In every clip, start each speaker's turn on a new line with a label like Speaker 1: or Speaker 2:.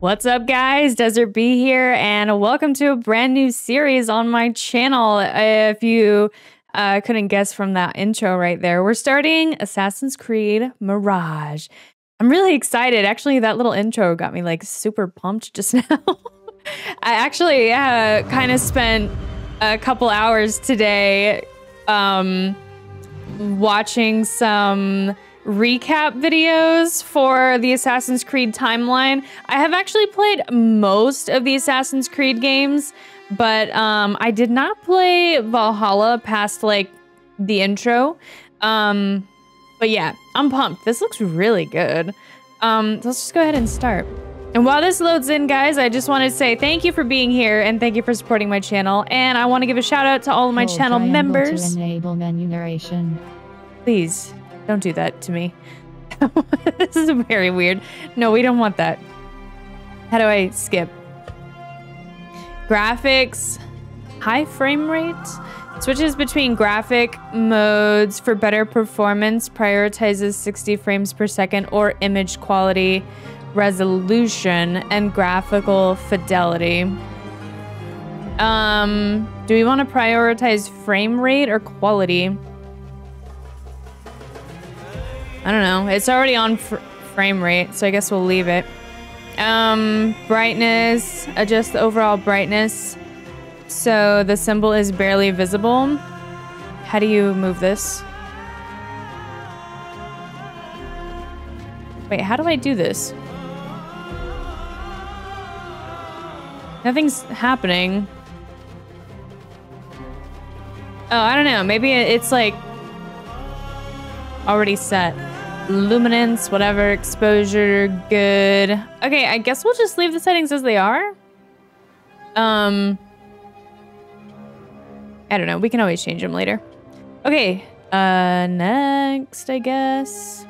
Speaker 1: What's up, guys? Desert Bee here, and welcome to a brand new series on my channel. If you uh, couldn't guess from that intro right there, we're starting Assassin's Creed Mirage. I'm really excited. Actually, that little intro got me like super pumped just now. I actually uh, kind of spent a couple hours today um, watching some recap videos for the Assassin's Creed timeline. I have actually played most of the Assassin's Creed games, but um, I did not play Valhalla past like the intro. Um, but yeah, I'm pumped. This looks really good. Um, let's just go ahead and start. And while this loads in, guys, I just want to say thank you for being here and thank you for supporting my channel. And I want to give a shout out to all of my
Speaker 2: Hold
Speaker 1: channel members.
Speaker 2: To enable menu narration.
Speaker 1: Please, don't do that to me. this is very weird. No, we don't want that. How do I skip? Graphics, high frame rate, switches between graphic modes for better performance, prioritizes 60 frames per second or image quality, resolution, and graphical fidelity. Um, do we want to prioritize frame rate or quality? I don't know. It's already on fr frame rate, so I guess we'll leave it. Um, brightness, adjust the overall brightness. So the symbol is barely visible. How do you move this? Wait, how do I do this? Nothing's happening. Oh, I don't know. Maybe it's like already set. Luminance, whatever, exposure, good. Okay, I guess we'll just leave the settings as they are. Um, I don't know. We can always change them later. Okay, uh, next, I guess.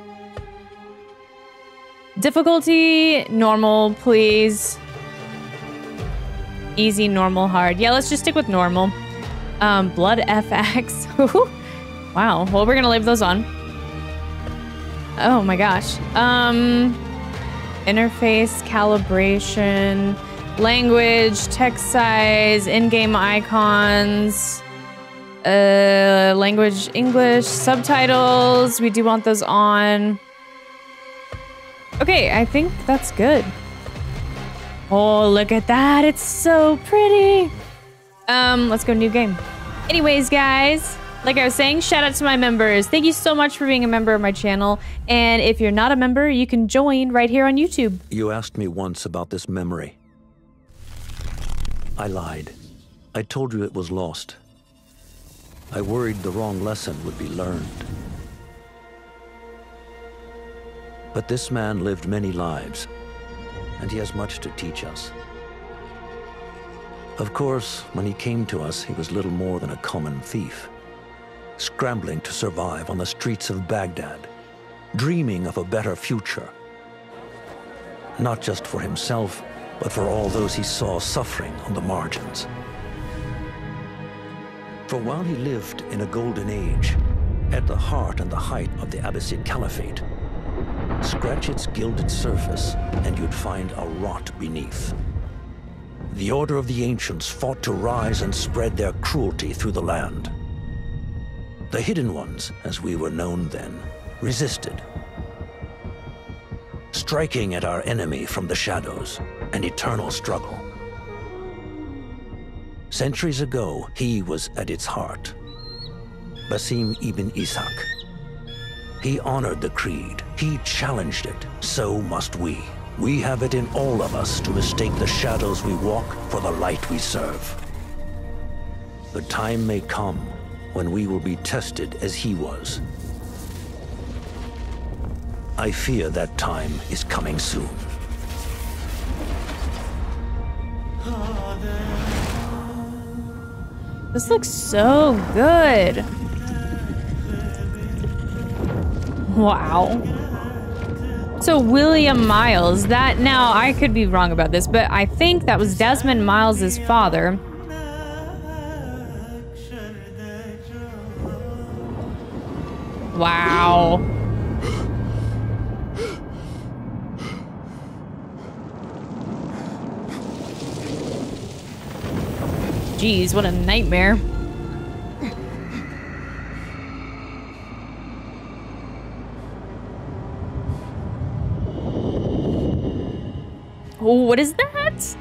Speaker 1: Difficulty, normal, please. Easy, normal, hard. Yeah, let's just stick with normal. Um, blood FX. wow. Well, we're gonna leave those on. Oh my gosh. Um, interface, calibration, language, text size, in-game icons, uh, language, English, subtitles. We do want those on. Okay, I think that's good. Oh, look at that. It's so pretty. Um, let's go new game. Anyways, guys, like I was saying, shout out to my members. Thank you so much for being a member of my channel. And if you're not a member, you can join right here on YouTube.
Speaker 3: You asked me once about this memory. I lied. I told you it was lost. I worried the wrong lesson would be learned. But this man lived many lives, and he has much to teach us. Of course, when he came to us, he was little more than a common thief, scrambling to survive on the streets of Baghdad, dreaming of a better future. Not just for himself, but for all those he saw suffering on the margins. For while he lived in a golden age, at the heart and the height of the Abbasid Caliphate, scratch its gilded surface and you'd find a rot beneath. The Order of the Ancients fought to rise and spread their cruelty through the land. The Hidden Ones, as we were known then, resisted, striking at our enemy from the shadows, an eternal struggle. Centuries ago, he was at its heart. Basim ibn Ishaq. He honored the creed. He challenged it. So must we. We have it in all of us to mistake the shadows we walk for the light we serve. The time may come when we will be tested as he was. I fear that time is coming soon.
Speaker 1: This looks so good. Wow. So William Miles, that now I could be wrong about this, but I think that was Desmond Miles's father. Jeez, what a nightmare. Oh, what is that?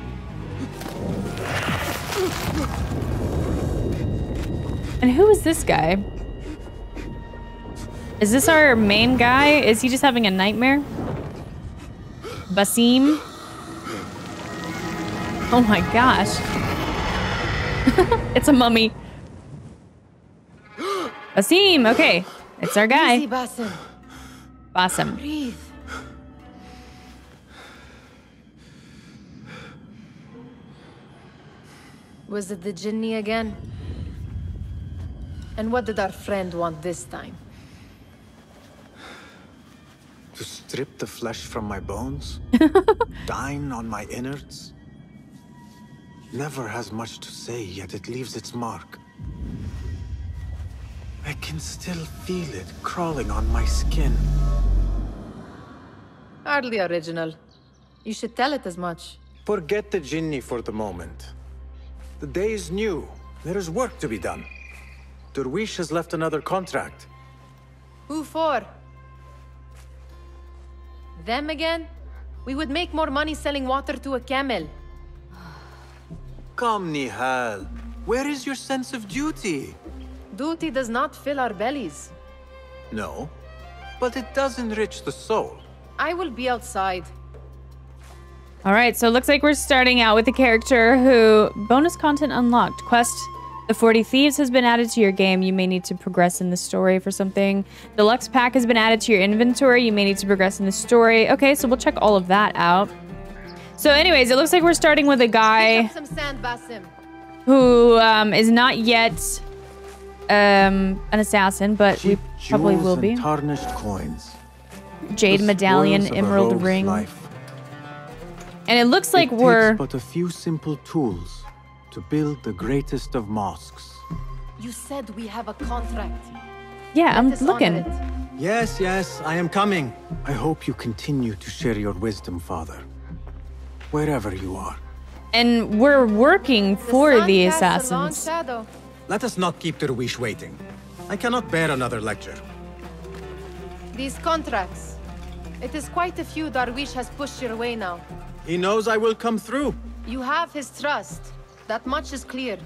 Speaker 1: And who is this guy? Is this our main guy? Is he just having a nightmare? Basim? Oh my gosh. it's a mummy. Basim, okay. It's our guy.
Speaker 2: Easy, Basim.
Speaker 1: Basim.
Speaker 2: Breathe. Was it the Jinni again? And what did our friend want this time?
Speaker 4: To strip the flesh from my bones? Dine on my innards? Never has much to say, yet it leaves its mark. I can still feel it crawling on my skin.
Speaker 2: Hardly original. You should tell it as much.
Speaker 4: Forget the Jinni for the moment. The day is new. There is work to be done. Derwish has left another contract.
Speaker 2: Who for? Them again? We would make more money selling water to a camel.
Speaker 4: Come, Nihal. Where is your sense of duty?
Speaker 2: Duty does not fill our bellies.
Speaker 4: No, but it does enrich the soul.
Speaker 2: I will be outside.
Speaker 1: All right, so it looks like we're starting out with a character who bonus content unlocked. Quest The 40 Thieves has been added to your game. You may need to progress in the story for something. Deluxe pack has been added to your inventory. You may need to progress in the story. Okay, so we'll check all of that out. So anyways, it looks like we're starting with a guy
Speaker 2: up some sand, Basim.
Speaker 1: who um, is not yet um, an assassin, but we probably will be.
Speaker 4: tarnished coins.
Speaker 1: Jade
Speaker 4: The
Speaker 1: medallion,
Speaker 4: spoils of a
Speaker 1: emerald ring.
Speaker 4: life.
Speaker 1: And it looks like
Speaker 4: it
Speaker 1: we're...
Speaker 4: but a few simple tools to build the greatest of mosques.
Speaker 2: You said we have a contract.
Speaker 1: Yeah, I'm
Speaker 2: Let us
Speaker 1: looking.
Speaker 2: it.
Speaker 4: Yes, yes, I am coming. I hope you continue to share your wisdom, Father. Wherever you are.
Speaker 1: And we're working for
Speaker 2: sun
Speaker 1: the
Speaker 2: casts a long
Speaker 1: assassins.
Speaker 5: Let us not keep Derwish waiting. I cannot bear another lecture.
Speaker 2: These contracts. It is quite a few Darwish has pushed your way now.
Speaker 5: He knows I will come through.
Speaker 2: You have his trust. That much is clear.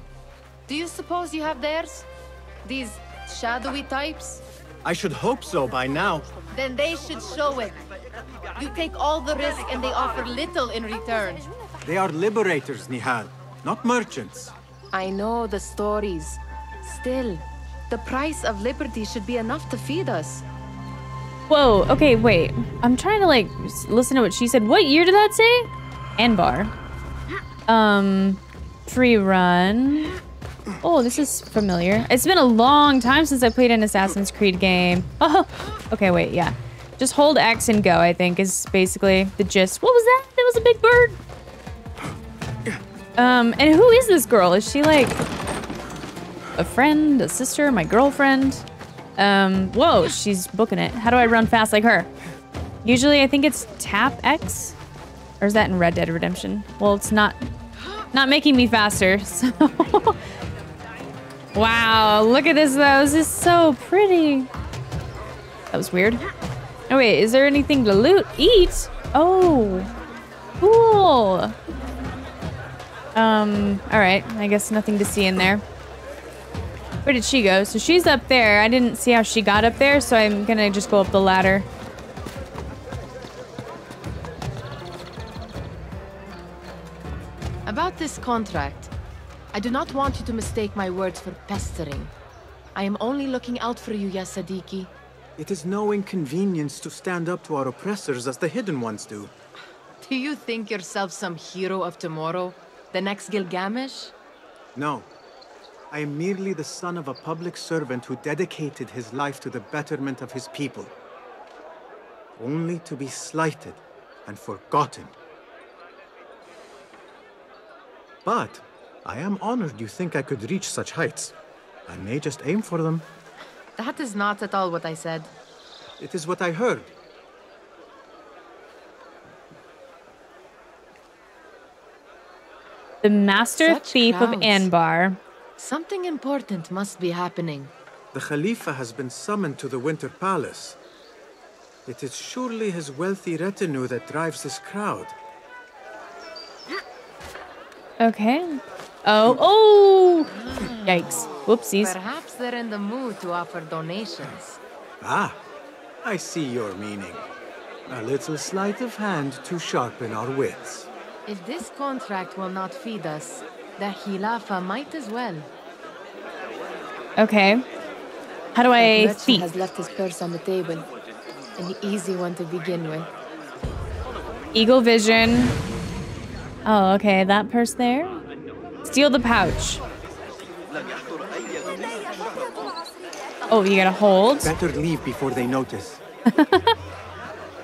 Speaker 2: Do you suppose you have theirs? These shadowy types?
Speaker 5: I should hope so by now.
Speaker 2: Then they should show it. You take all the risk and they offer little in return.
Speaker 4: They are liberators, Nihal, not merchants.
Speaker 2: I know the stories. Still, the price of liberty should be enough to feed us.
Speaker 1: Whoa, okay, wait. I'm trying to like listen to what she said. What year did that say? Anbar. Um, free run. Oh, this is familiar. It's been a long time since I played an Assassin's Creed game. Oh, okay, wait, yeah. Just hold X and go, I think, is basically the gist. What was that? That was a big bird. Um, and who is this girl? Is she like a friend, a sister, my girlfriend? Um, whoa, she's booking it. How do I run fast like her? Usually I think it's tap X. Or is that in Red Dead Redemption? Well, it's not not making me faster, so Wow, look at this though. This is so pretty. That was weird. Oh wait, is there anything to loot? Eat? Oh. Cool. Um, alright. I guess nothing to see in there. Where did she go? So she's up there. I didn't see how she got up there, so I'm gonna just go up the ladder.
Speaker 2: About this contract, I do not want you to mistake my words for pestering. I am only looking out for you, Ya Sadiki.
Speaker 4: It is no inconvenience to stand up to our oppressors as the hidden ones do.
Speaker 2: Do you think yourself some hero of tomorrow? The next Gilgamesh?
Speaker 4: No. I am merely the son of a public servant who dedicated his life to the betterment of his people. Only to be slighted and forgotten. But I am honored you think I could reach such heights. I may just aim for them.
Speaker 2: That is not at all what I said.
Speaker 4: It is what I heard.
Speaker 1: The master
Speaker 2: Such
Speaker 1: thief of. Anbar.
Speaker 2: Something important must be happening.
Speaker 4: The Khalifa has been summoned to the Winter Palace. It is surely his wealthy retinue that drives this crowd.
Speaker 1: Okay. Oh, oh! Yikes. Whoopsies.
Speaker 2: Perhaps they're in the mood to offer donations.
Speaker 4: Ah, I see your meaning. A little sleight of hand to sharpen our wits.
Speaker 2: If this contract will not feed us, the Khalifa might as well.
Speaker 1: Okay. How do
Speaker 2: The
Speaker 1: I
Speaker 2: merchant
Speaker 1: thief?
Speaker 2: has left his purse on the table. An easy one to begin with.
Speaker 1: Eagle vision. Oh, okay. That purse there. Steal the pouch. Oh, you gotta hold.
Speaker 4: Better leave before they notice.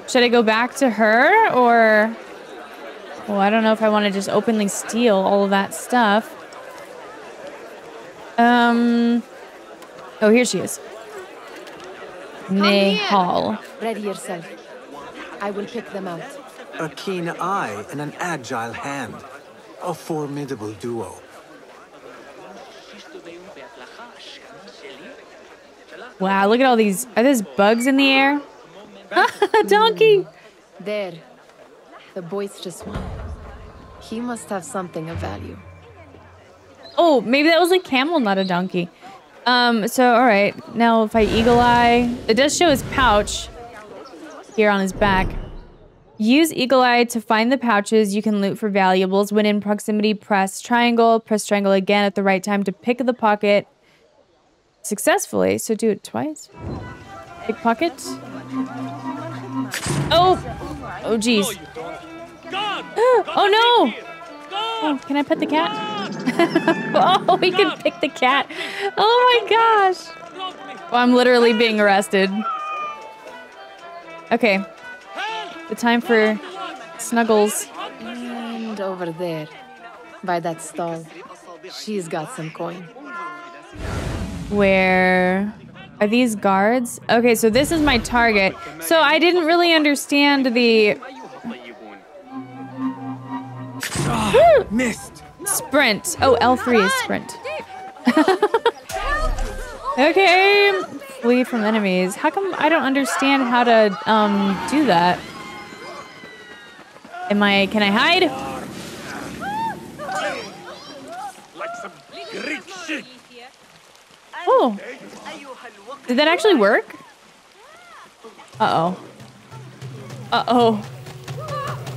Speaker 1: Should I go back to her or? Well, I don't know if I want to just openly steal all of that stuff. Um. Oh, here she is. Nihal.
Speaker 2: Ready yourself. I will pick them out.
Speaker 4: A keen eye and an agile hand. A formidable duo.
Speaker 1: Wow, look at all these. Are these bugs in the air? Donkey.
Speaker 2: There. The boisterous one. He must have something of value.
Speaker 1: Oh, maybe that was a camel, not a donkey. Um, so all right. Now if I eagle eye, it does show his pouch here on his back. Use eagle eye to find the pouches you can loot for valuables. When in proximity, press triangle. Press triangle again at the right time to pick the pocket successfully. So do it twice. Pickpocket. Oh, oh geez. oh no! Oh, can I pet the cat? oh, we can pick the cat. Oh my gosh. I'm literally being arrested. Okay. The time for snuggles.
Speaker 2: And over there, by that stall, she's got some coin.
Speaker 1: Where are these guards? Okay, so this is my target. So I didn't really understand the
Speaker 4: Missed!
Speaker 1: sprint. Oh, L3 is sprint. okay. Flee from enemies. How come I don't understand how to um do that? Am I can I hide? Oh. Did that actually work? Uh-oh. Uh-oh.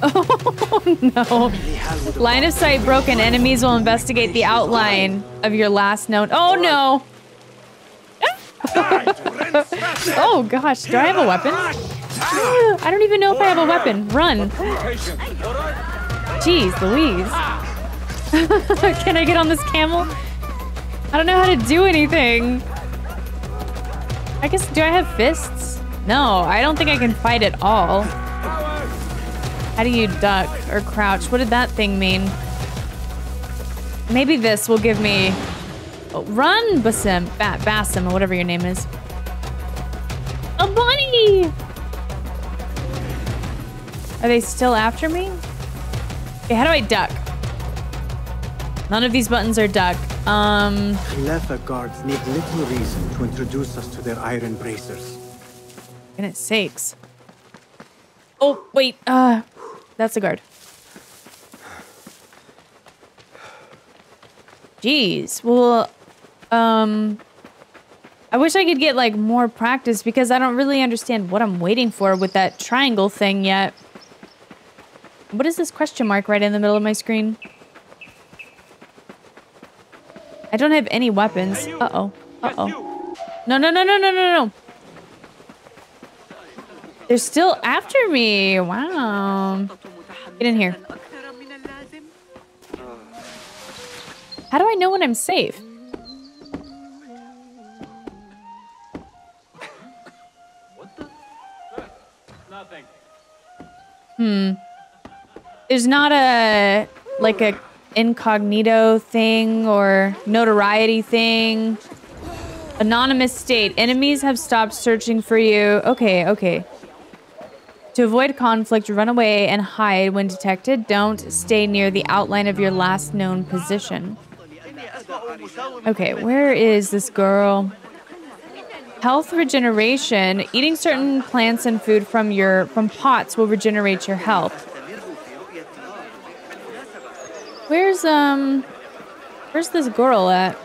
Speaker 1: Oh no. Line of sight broken. Enemies will investigate the outline of your last note. Oh no. oh gosh, do I have a weapon? I don't even know if I have a weapon. Run. Jeez, Louise. Can I get on this camel? I don't know how to do anything. I guess, do I have fists? No, I don't think I can fight at all. How do you duck or crouch? What did that thing mean? Maybe this will give me... Oh, run, Basim. Ba Basim, or whatever your name is. A bunny! Are they still after me? Okay, how do I duck? None of these buttons are duck. Um,
Speaker 4: Khalifa guards need little reason to introduce us to their iron bracers.
Speaker 1: goodness sakes. Oh, wait, uh, that's a guard. Jeez, well, um, I wish I could get like more practice because I don't really understand what I'm waiting for with that triangle thing yet. What is this question mark right in the middle of my screen? I don't have any weapons. Uh-oh. Uh-oh. No, no, no, no, no, no, no. They're still after me. Wow. Get in here. How do I know when I'm safe? Hmm. There's not a like a incognito thing or notoriety thing. Anonymous state. Enemies have stopped searching for you. Okay, okay. To avoid conflict, run away and hide when detected. Don't stay near the outline of your last known position. Okay, where is this girl? Health regeneration. Eating certain plants and food from your from pots will regenerate your health. Where's um where's this girl at?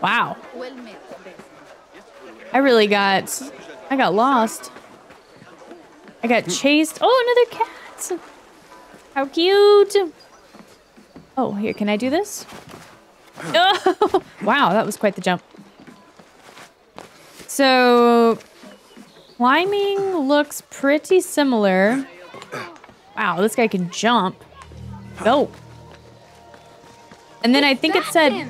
Speaker 1: Wow. I really got I got lost. I got chased. Oh, another cat. How cute. Oh, here, can I do this? Oh, wow, that was quite the jump. So, climbing looks pretty similar. Wow, this guy can jump. Go. And then I think it said...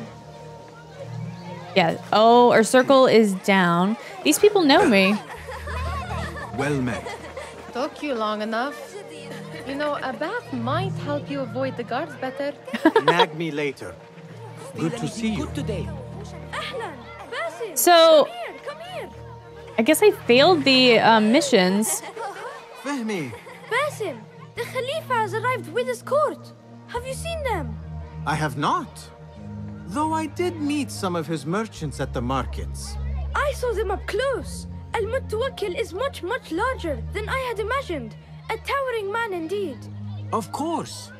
Speaker 1: Yeah. Oh, our circle is down. These people know me.
Speaker 4: Well met.
Speaker 2: Took you long enough. You know, a bath might help you avoid the guards better.
Speaker 4: Nag me later. Good to see you. today.
Speaker 1: So, I guess I failed the um, missions.
Speaker 4: Fehmi,
Speaker 6: Basim, the Khalifa has arrived with his court. Have you seen them?
Speaker 4: I have not. Though I did meet some of his merchants at the markets.
Speaker 6: I saw them up close. Al Mutawakkil is much, much larger than I had imagined. A towering man indeed.
Speaker 4: Of course.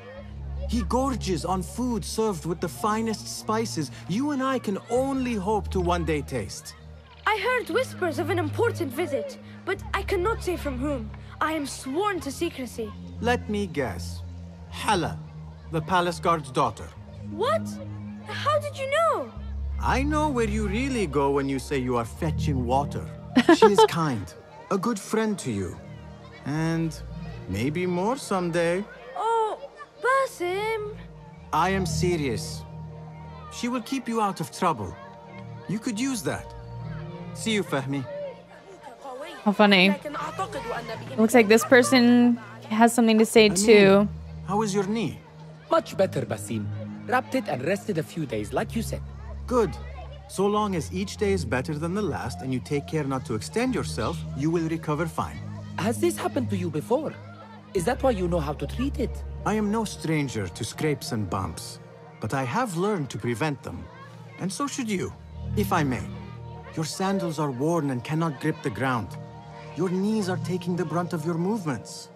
Speaker 4: He gorges on food served with the finest spices you and I can only hope to one day taste.
Speaker 6: I heard whispers of an important visit, but I cannot say from whom. I am sworn to secrecy.
Speaker 4: Let me guess. Hala, the palace guard's daughter.
Speaker 6: What? How did you know?
Speaker 4: I know where you really go when you say you are fetching water. She is kind, a good friend to you. And maybe more someday.
Speaker 6: Oh, Basim.
Speaker 4: I am serious. She will keep you out of trouble. You could use that. See you, Fahmi.
Speaker 1: How funny. It looks like this person has something to say too.
Speaker 4: How is your knee?
Speaker 7: Much better, Basim. Wrapped it and rested a few days, like you said.
Speaker 4: Good. So long as each day is better than the last and you take care not to extend yourself, you will recover fine.
Speaker 7: Has this happened to you before? Is that why you know how to treat it?
Speaker 4: I am no stranger to scrapes and bumps, but I have learned to prevent them. And so should you, if I may. Your sandals are worn and cannot grip the ground. Your knees are taking the brunt of your movements.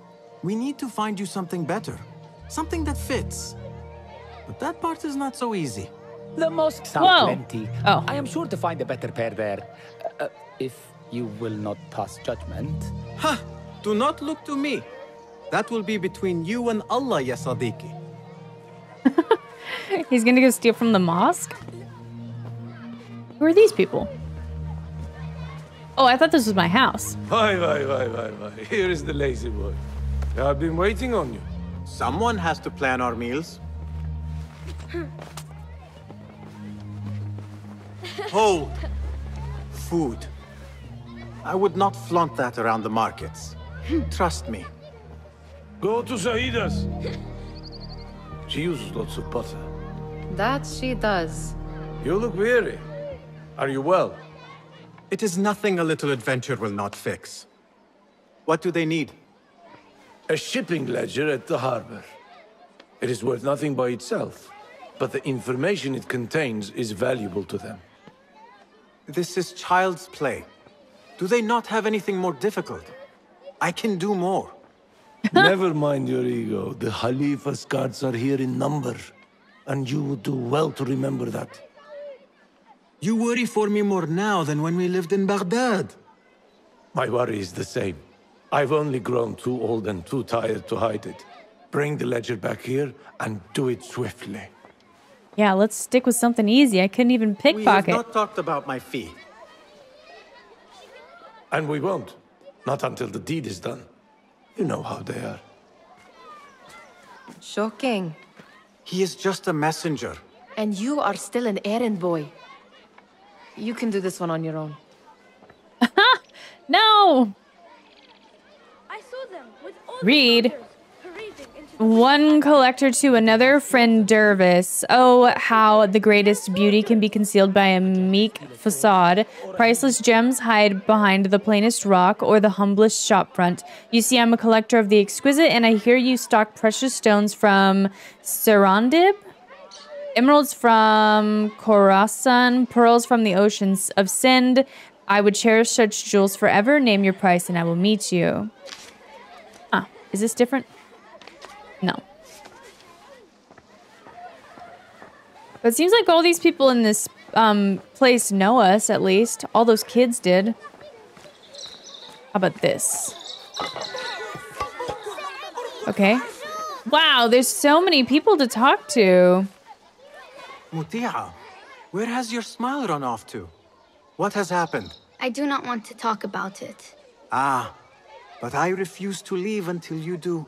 Speaker 4: We need to find you something better, something that fits. But that part is not so easy.
Speaker 7: The mosques have
Speaker 1: Whoa.
Speaker 7: plenty.
Speaker 1: Oh.
Speaker 7: I am sure to find a better pair there. Uh, if you will not pass judgment.
Speaker 4: Ha! Do not look to me. That will be between you and Allah, ya Sadiqi.
Speaker 1: He's gonna go steal from the mosque? Who are these people? Oh, I thought this was my house.
Speaker 8: Why, why, why, why, why? Here is the lazy boy. I've been waiting on you.
Speaker 4: Someone has to plan our meals. Hold. Food. I would not flaunt that around the markets. Trust me.
Speaker 8: Go to Saida's. She uses lots of butter.
Speaker 2: That she does.
Speaker 8: You look weary. Are you well?
Speaker 4: It is nothing a little adventure will not fix. What do they need?
Speaker 8: A shipping ledger at the harbor. It is worth nothing by itself, but the information it contains is valuable to them.
Speaker 4: This is child's play. Do they not have anything more difficult? I can do more.
Speaker 8: Never mind your ego. The Khalifa's guards are here in number, and you would do well to remember that.
Speaker 4: You worry for me more now than when we lived in Baghdad.
Speaker 8: My worry is the same. I've only grown too old and too tired to hide it. Bring the ledger back here and do it swiftly.
Speaker 1: Yeah, let's stick with something easy. I couldn't even pickpocket.
Speaker 4: We have not talked about my fee.
Speaker 8: And we won't. Not until the deed is done. You know how they are.
Speaker 2: Shocking.
Speaker 4: He is just a messenger.
Speaker 2: And you are still an errand boy. You can do this one on your own.
Speaker 1: No!
Speaker 6: I saw them with all
Speaker 1: Read.
Speaker 6: soldiers
Speaker 1: One collector to another, friend Dervis. Oh, how the greatest beauty can be concealed by a meek facade. Priceless gems hide behind the plainest rock or the humblest shopfront. You see, I'm a collector of the exquisite, and I hear you stock precious stones from Serendib? Emeralds from Khorasan, pearls from the oceans of Sind. I would cherish such jewels forever. Name your price, and I will meet you. Ah, is this different? No. But it seems like all these people in this um, place know us, at least. All those kids did. How about this? Okay. Wow, there's so many people to talk to.
Speaker 4: Mutia, where has your smile run off to? What has happened?
Speaker 9: I do not want to talk about it.
Speaker 4: Ah, but I refuse to leave until you do.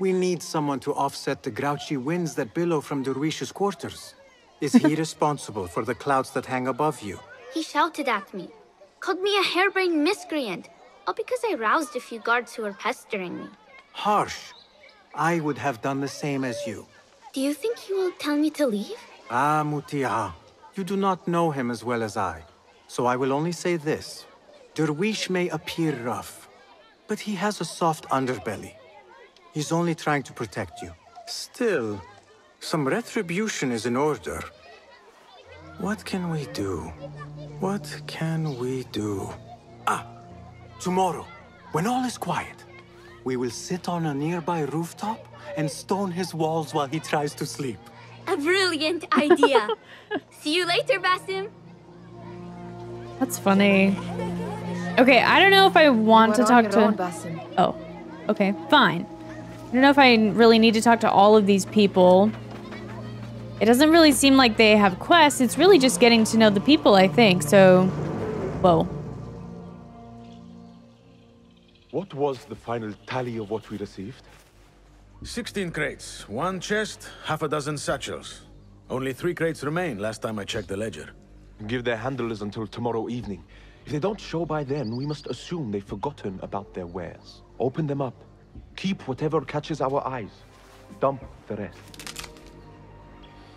Speaker 4: We need someone to offset the grouchy winds that billow from Derwish's quarters. Is he responsible for the clouds that hang above you?
Speaker 9: He shouted at me, called me a harebrained miscreant, all because I roused a few guards who were pestering me.
Speaker 4: Harsh. I would have done the same as you.
Speaker 9: Do you think he will tell me to leave?
Speaker 4: Ah, Mutia, you do not know him as well as I. So I will only say this. Derwish may appear rough, but he has a soft underbelly. He's only trying to protect you. Still, some retribution is in order. What can we do? What can we do? Ah, tomorrow, when all is quiet, we will sit on a nearby rooftop and stone his walls while he tries to sleep.
Speaker 9: A brilliant idea. See you later, Basim.
Speaker 1: That's funny. Okay, I don't know if I want to talk to.
Speaker 2: Own, Basim.
Speaker 1: Oh, okay, fine. I don't know if I really need to talk to all of these people. It doesn't really seem like they have quests. It's really just getting to know the people, I think. So, whoa.
Speaker 10: What was the final tally of what we received?
Speaker 5: 16 crates, one chest, half a dozen satchels. Only three crates remain last time I checked the ledger.
Speaker 10: Give their handlers until tomorrow evening. If they don't show by then, we must assume they've forgotten about their wares. Open them up. Keep whatever catches our eyes. Dump the rest.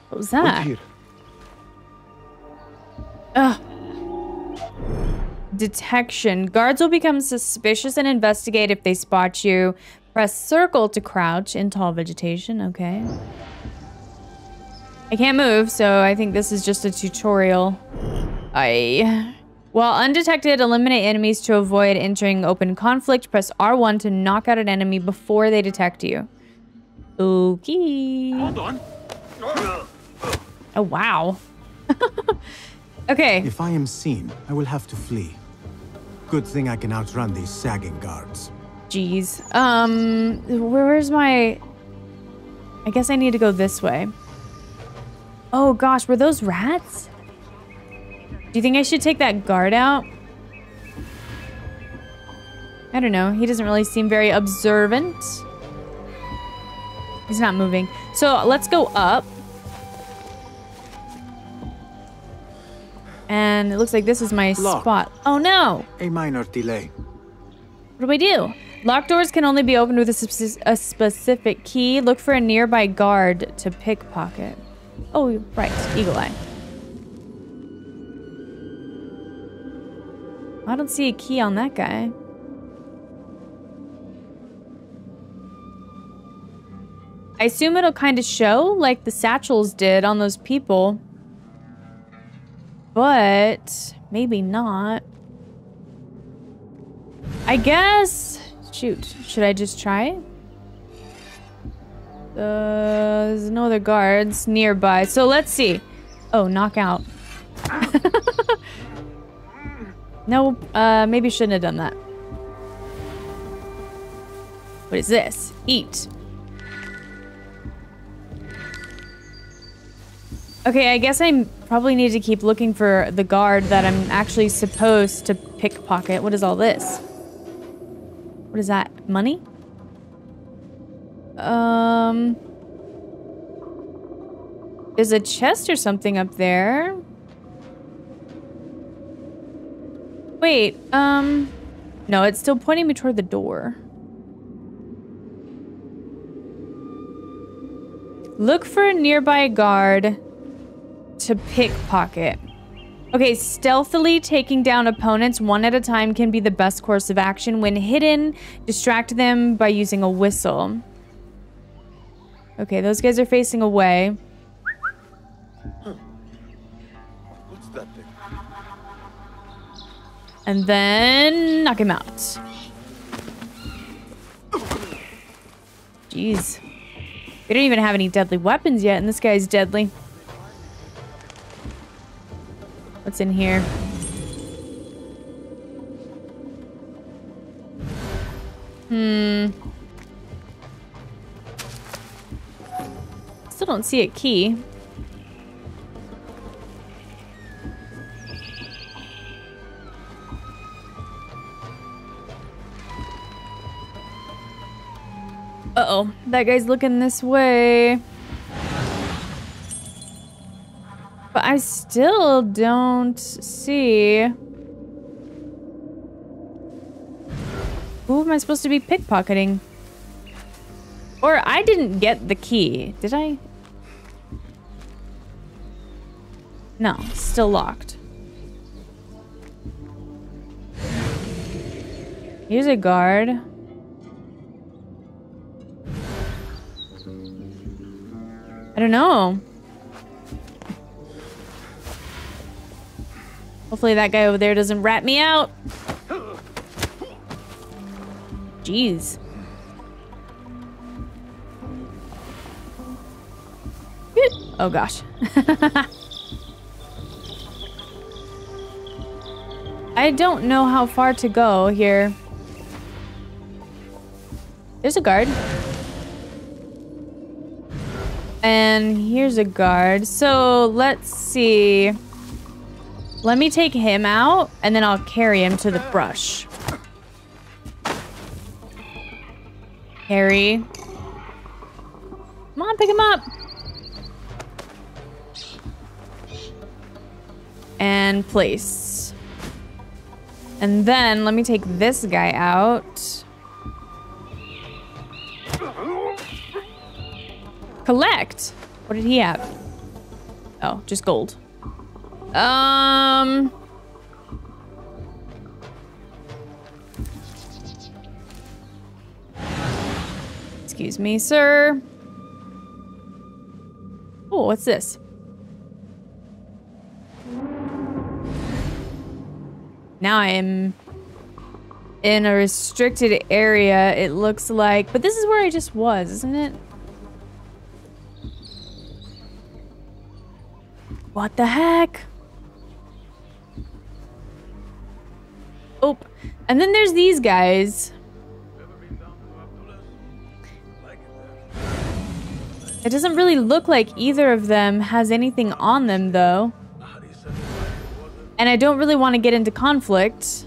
Speaker 1: What was that?
Speaker 10: Wait here.
Speaker 1: Ugh. Detection. Guards will become suspicious and investigate if they spot you. Press circle to crouch in tall vegetation. Okay. I can't move, so I think this is just a tutorial. I... While undetected, eliminate enemies to avoid entering open conflict. Press R1 to knock out an enemy before they detect you. Okay.
Speaker 5: Hold on.
Speaker 1: Oh, wow. okay.
Speaker 4: If I am seen, I will have to flee. Good thing I can outrun these sagging guards.
Speaker 1: Jeez. Um, where's my... I guess I need to go this way. Oh gosh, were those rats? Do you think I should take that guard out? I don't know. He doesn't really seem very observant. He's not moving. So let's go up. And it looks like this is my
Speaker 4: Locked.
Speaker 1: spot. Oh no!
Speaker 4: A minor delay.
Speaker 1: What do we do? Locked doors can only be opened with a, a specific key. Look for a nearby guard to pickpocket. Oh, right. Eagle Eye. I don't see a key on that guy. I assume it'll kind of show like the satchels did on those people. But maybe not. I guess. Shoot. Should I just try it? Uh, there's no other guards nearby. So let's see. Oh, knockout. no, uh, maybe shouldn't have done that. What is this? Eat. Okay, I guess I probably need to keep looking for the guard that I'm actually supposed to pickpocket. What is all this? What is that? Money? Um... There's a chest or something up there. Wait, um... No, it's still pointing me toward the door. Look for a nearby guard to pickpocket. Okay, stealthily taking down opponents one at a time can be the best course of action. When hidden, distract them by using a whistle. Okay, those guys are facing away.
Speaker 10: What's that thing?
Speaker 1: And then knock him out. Jeez. We don't even have any deadly weapons yet, and this guy's deadly. What's in here? Hmm. Still don't see a key. Uh-oh. That guy's looking this way. But I still don't see... Who am I supposed to be pickpocketing? Or I didn't get the key. Did I? No, still locked. Here's a guard. I don't know. Hopefully that guy over there doesn't rat me out. Jeez. Oh gosh. I don't know how far to go here. There's a guard. And here's a guard. So let's see. Let me take him out, and then I'll carry him to the brush. Harry. Come on, pick him up. And place. And then let me take this guy out. Collect. What did he have? Oh, just gold. Um. Excuse me, sir. Oh, what's this? Now I am in a restricted area, it looks like. But this is where I just was, isn't it? What the heck? And then there's these guys. It doesn't really look like either of them has anything on them, though. And I don't really want to get into conflict.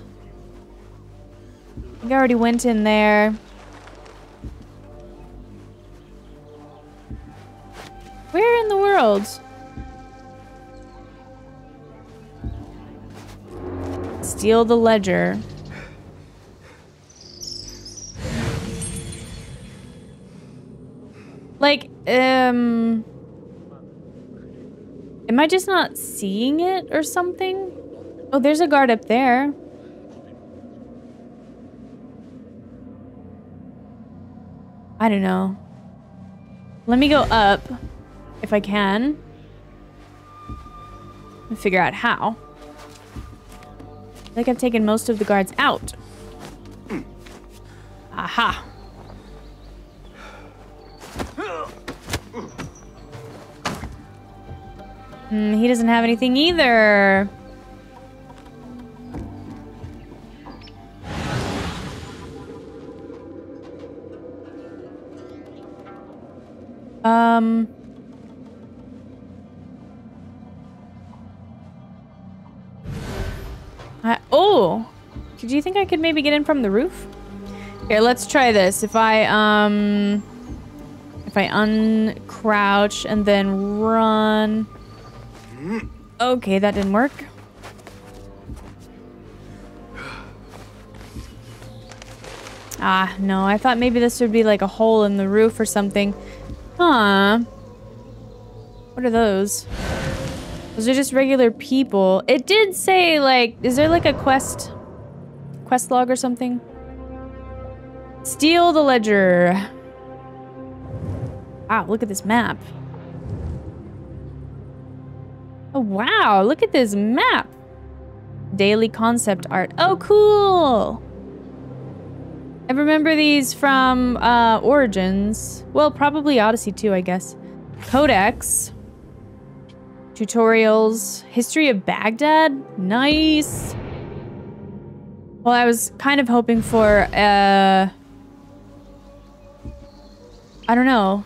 Speaker 1: I already went in there. Where in the world? Steal the ledger. Like, um... Am I just not seeing it or something? Oh, there's a guard up there. I don't know. Let me go up, if I can. And figure out how. I think I've taken most of the guards out. Aha. Hmm, he doesn't have anything either. Um... I, oh! Do you think I could maybe get in from the roof? Here, let's try this. If I, um... If I uncrouch and then run... Okay, that didn't work. Ah, no. I thought maybe this would be like a hole in the roof or something. Huh. What are those? Those are just regular people. It did say, like, is there like a quest? Quest log or something? Steal the ledger. Wow, look at this map. Oh, wow, look at this map. Daily concept art. Oh, cool. I remember these from uh, Origins. Well, probably Odyssey too, I guess. Codex. Tutorials. History of Baghdad. Nice. Well, I was kind of hoping for, uh... I don't know.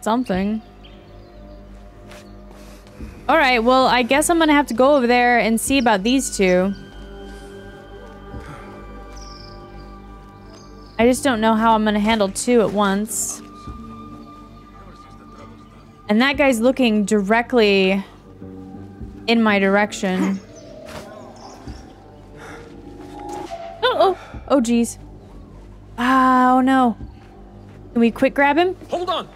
Speaker 1: Something. Alright, well, I guess I'm gonna have to go over there and see about these two. I just don't know how I'm gonna handle two at once. And that guy's looking directly in my direction. Oh, oh, oh, geez. Oh, no. Can we quick grab him?
Speaker 5: Hold on!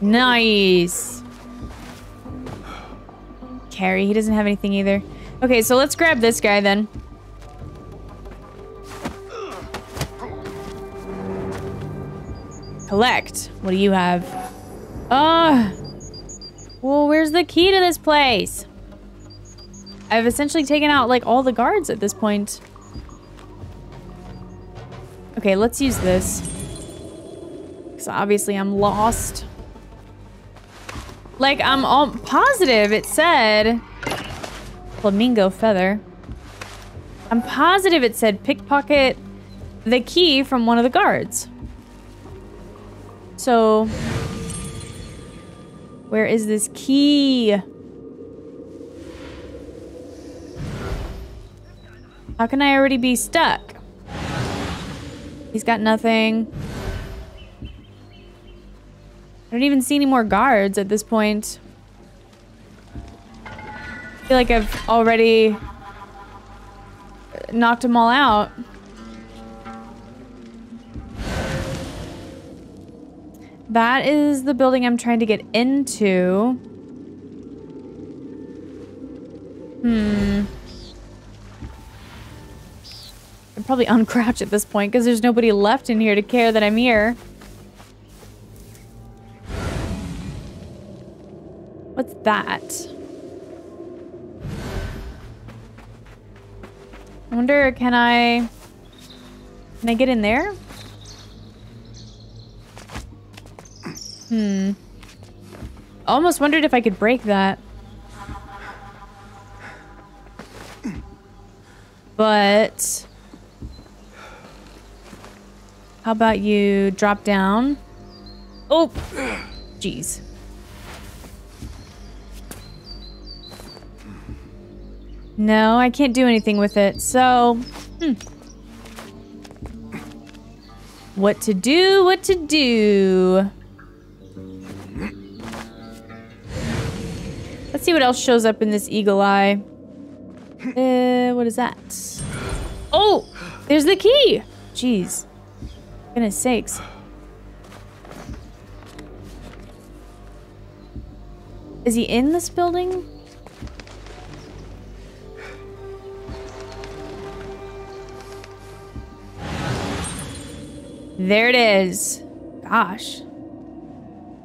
Speaker 1: Nice. Carry, he doesn't have anything either. Okay, so let's grab this guy then. Collect. What do you have? Ah. well, where's the key to this place? I've essentially taken out like all the guards at this point. Okay, let's use this. Because obviously I'm lost. Like, I'm all positive it said flamingo feather. I'm positive it said pickpocket the key from one of the guards. So, where is this key? How can I already be stuck? He's got nothing. I don't even see any more guards at this point. I feel like I've already knocked them all out. That is the building I'm trying to get into. Hmm. I'd probably uncrouch at this point because there's nobody left in here to care that I'm here. What's that? I wonder, can I... Can I get in there? Hmm. Almost wondered if I could break that. But... How about you drop down? Oh! Jeez. No, I can't do anything with it, so... Hmm. What to do, what to do. Let's see what else shows up in this eagle eye. Uh, what is that? Oh! There's the key! Jeez. Goodness sakes. Is he in this building? There it is. Gosh.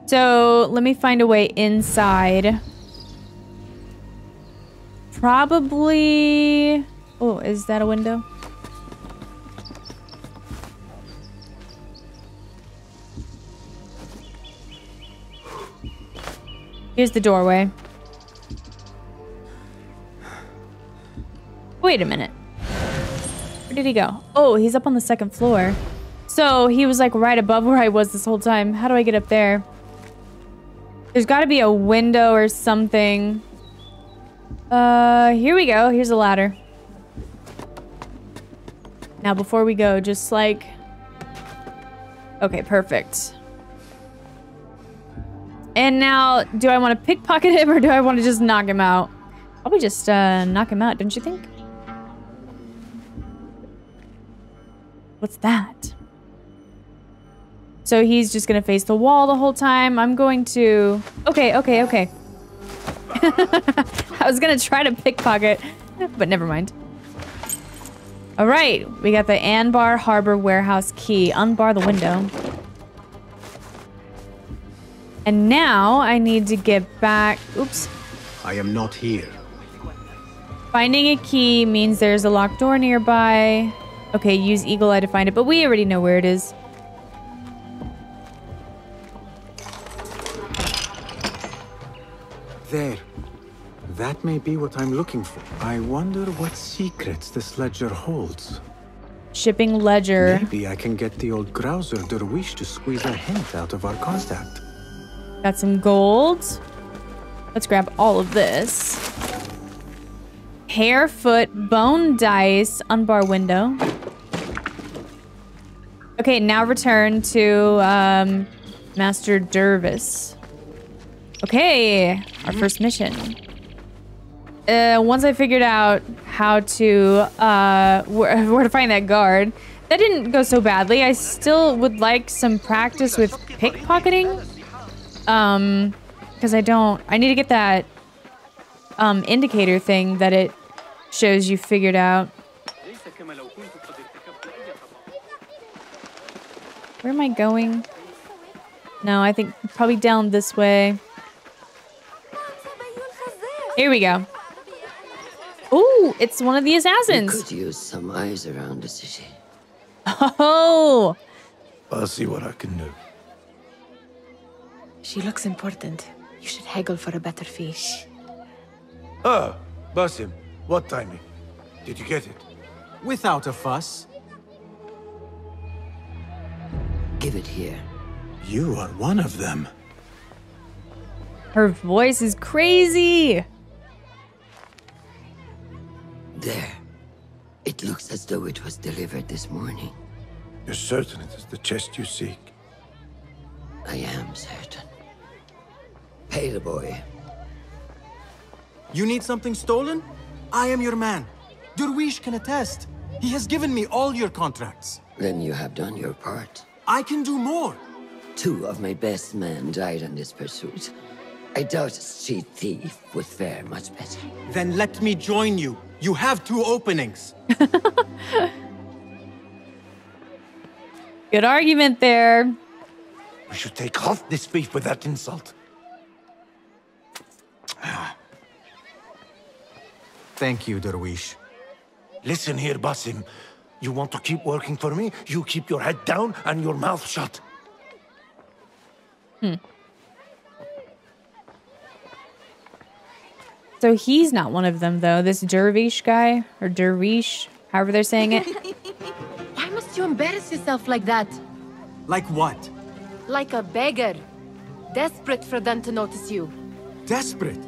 Speaker 1: So let me find a way inside. Probably... Oh, is that a window? Here's the doorway. Wait a minute. Where did he go? Oh, he's up on the second floor. So he was like right above where I was this whole time. How do I get up there? There's got to be a window or something. Uh, here we go. Here's a ladder. Now, before we go, just like... Okay, perfect. And now, do I want to pickpocket him or do I want to just knock him out? Probably just uh, knock him out, don't you think? What's that? So he's just gonna face the wall the whole time. I'm going to... Okay, okay, okay. I was gonna try to pickpocket, but never mind. All right, we got the Anbar Harbor Warehouse key. Unbar the window. And now I need to get back. Oops.
Speaker 4: I am not here.
Speaker 1: Finding a key means there's a locked door nearby. Okay, use Eagle Eye to find it, but we already know where it is.
Speaker 4: There. That may be what I'm looking for. I wonder what secrets this ledger holds.
Speaker 1: Shipping ledger.
Speaker 4: Maybe I can get the old grouser Dervis to squeeze a hint out of our contact.
Speaker 1: Got some gold. Let's grab all of this. Hair, foot, bone dice, unbar window. Okay, now return to um, Master Dervis. Okay, our first mission. Uh, once I figured out how to, uh, where, where to find that guard, that didn't go so badly. I still would like some practice with pickpocketing. Um, because I don't, I need to get that, um, indicator thing that it shows you figured out. Where am I going? No, I think probably down this way. Here we go. Ooh, it's one of the
Speaker 11: We
Speaker 1: assassins.
Speaker 11: could use some eyes around the city.
Speaker 1: Oh,
Speaker 8: I'll see what I can do.
Speaker 2: She looks important. You should haggle for a better fee.
Speaker 8: Ah, Basim, what timing? Did you get it?
Speaker 4: Without a fuss.
Speaker 11: Give it here.
Speaker 4: You are one of them.
Speaker 1: her voice is crazy.
Speaker 11: There. It looks as though it was delivered this morning.
Speaker 8: You're certain it is the chest you seek?
Speaker 11: I am certain. Pay the boy.
Speaker 4: You need something stolen? I am your man. Dervis can attest. He has given me all your contracts.
Speaker 11: Then you have done your part.
Speaker 4: I can do more.
Speaker 11: Two of my best men died in this pursuit. I doubt a street thief would fare much better.
Speaker 4: Then let me join you. You have two openings.
Speaker 1: Good argument there.
Speaker 8: We should take off this beef with that insult.
Speaker 4: Thank you, Dervis.
Speaker 8: Listen here, Basim. You want to keep working for me? You keep your head down and your mouth shut.
Speaker 1: Hmm. So he's not one of them, though. This Dervish guy, or Dervish, however they're saying it.
Speaker 2: Why must you embarrass yourself like that?
Speaker 4: Like what?
Speaker 2: Like a beggar. Desperate for them to notice you.
Speaker 4: Desperate.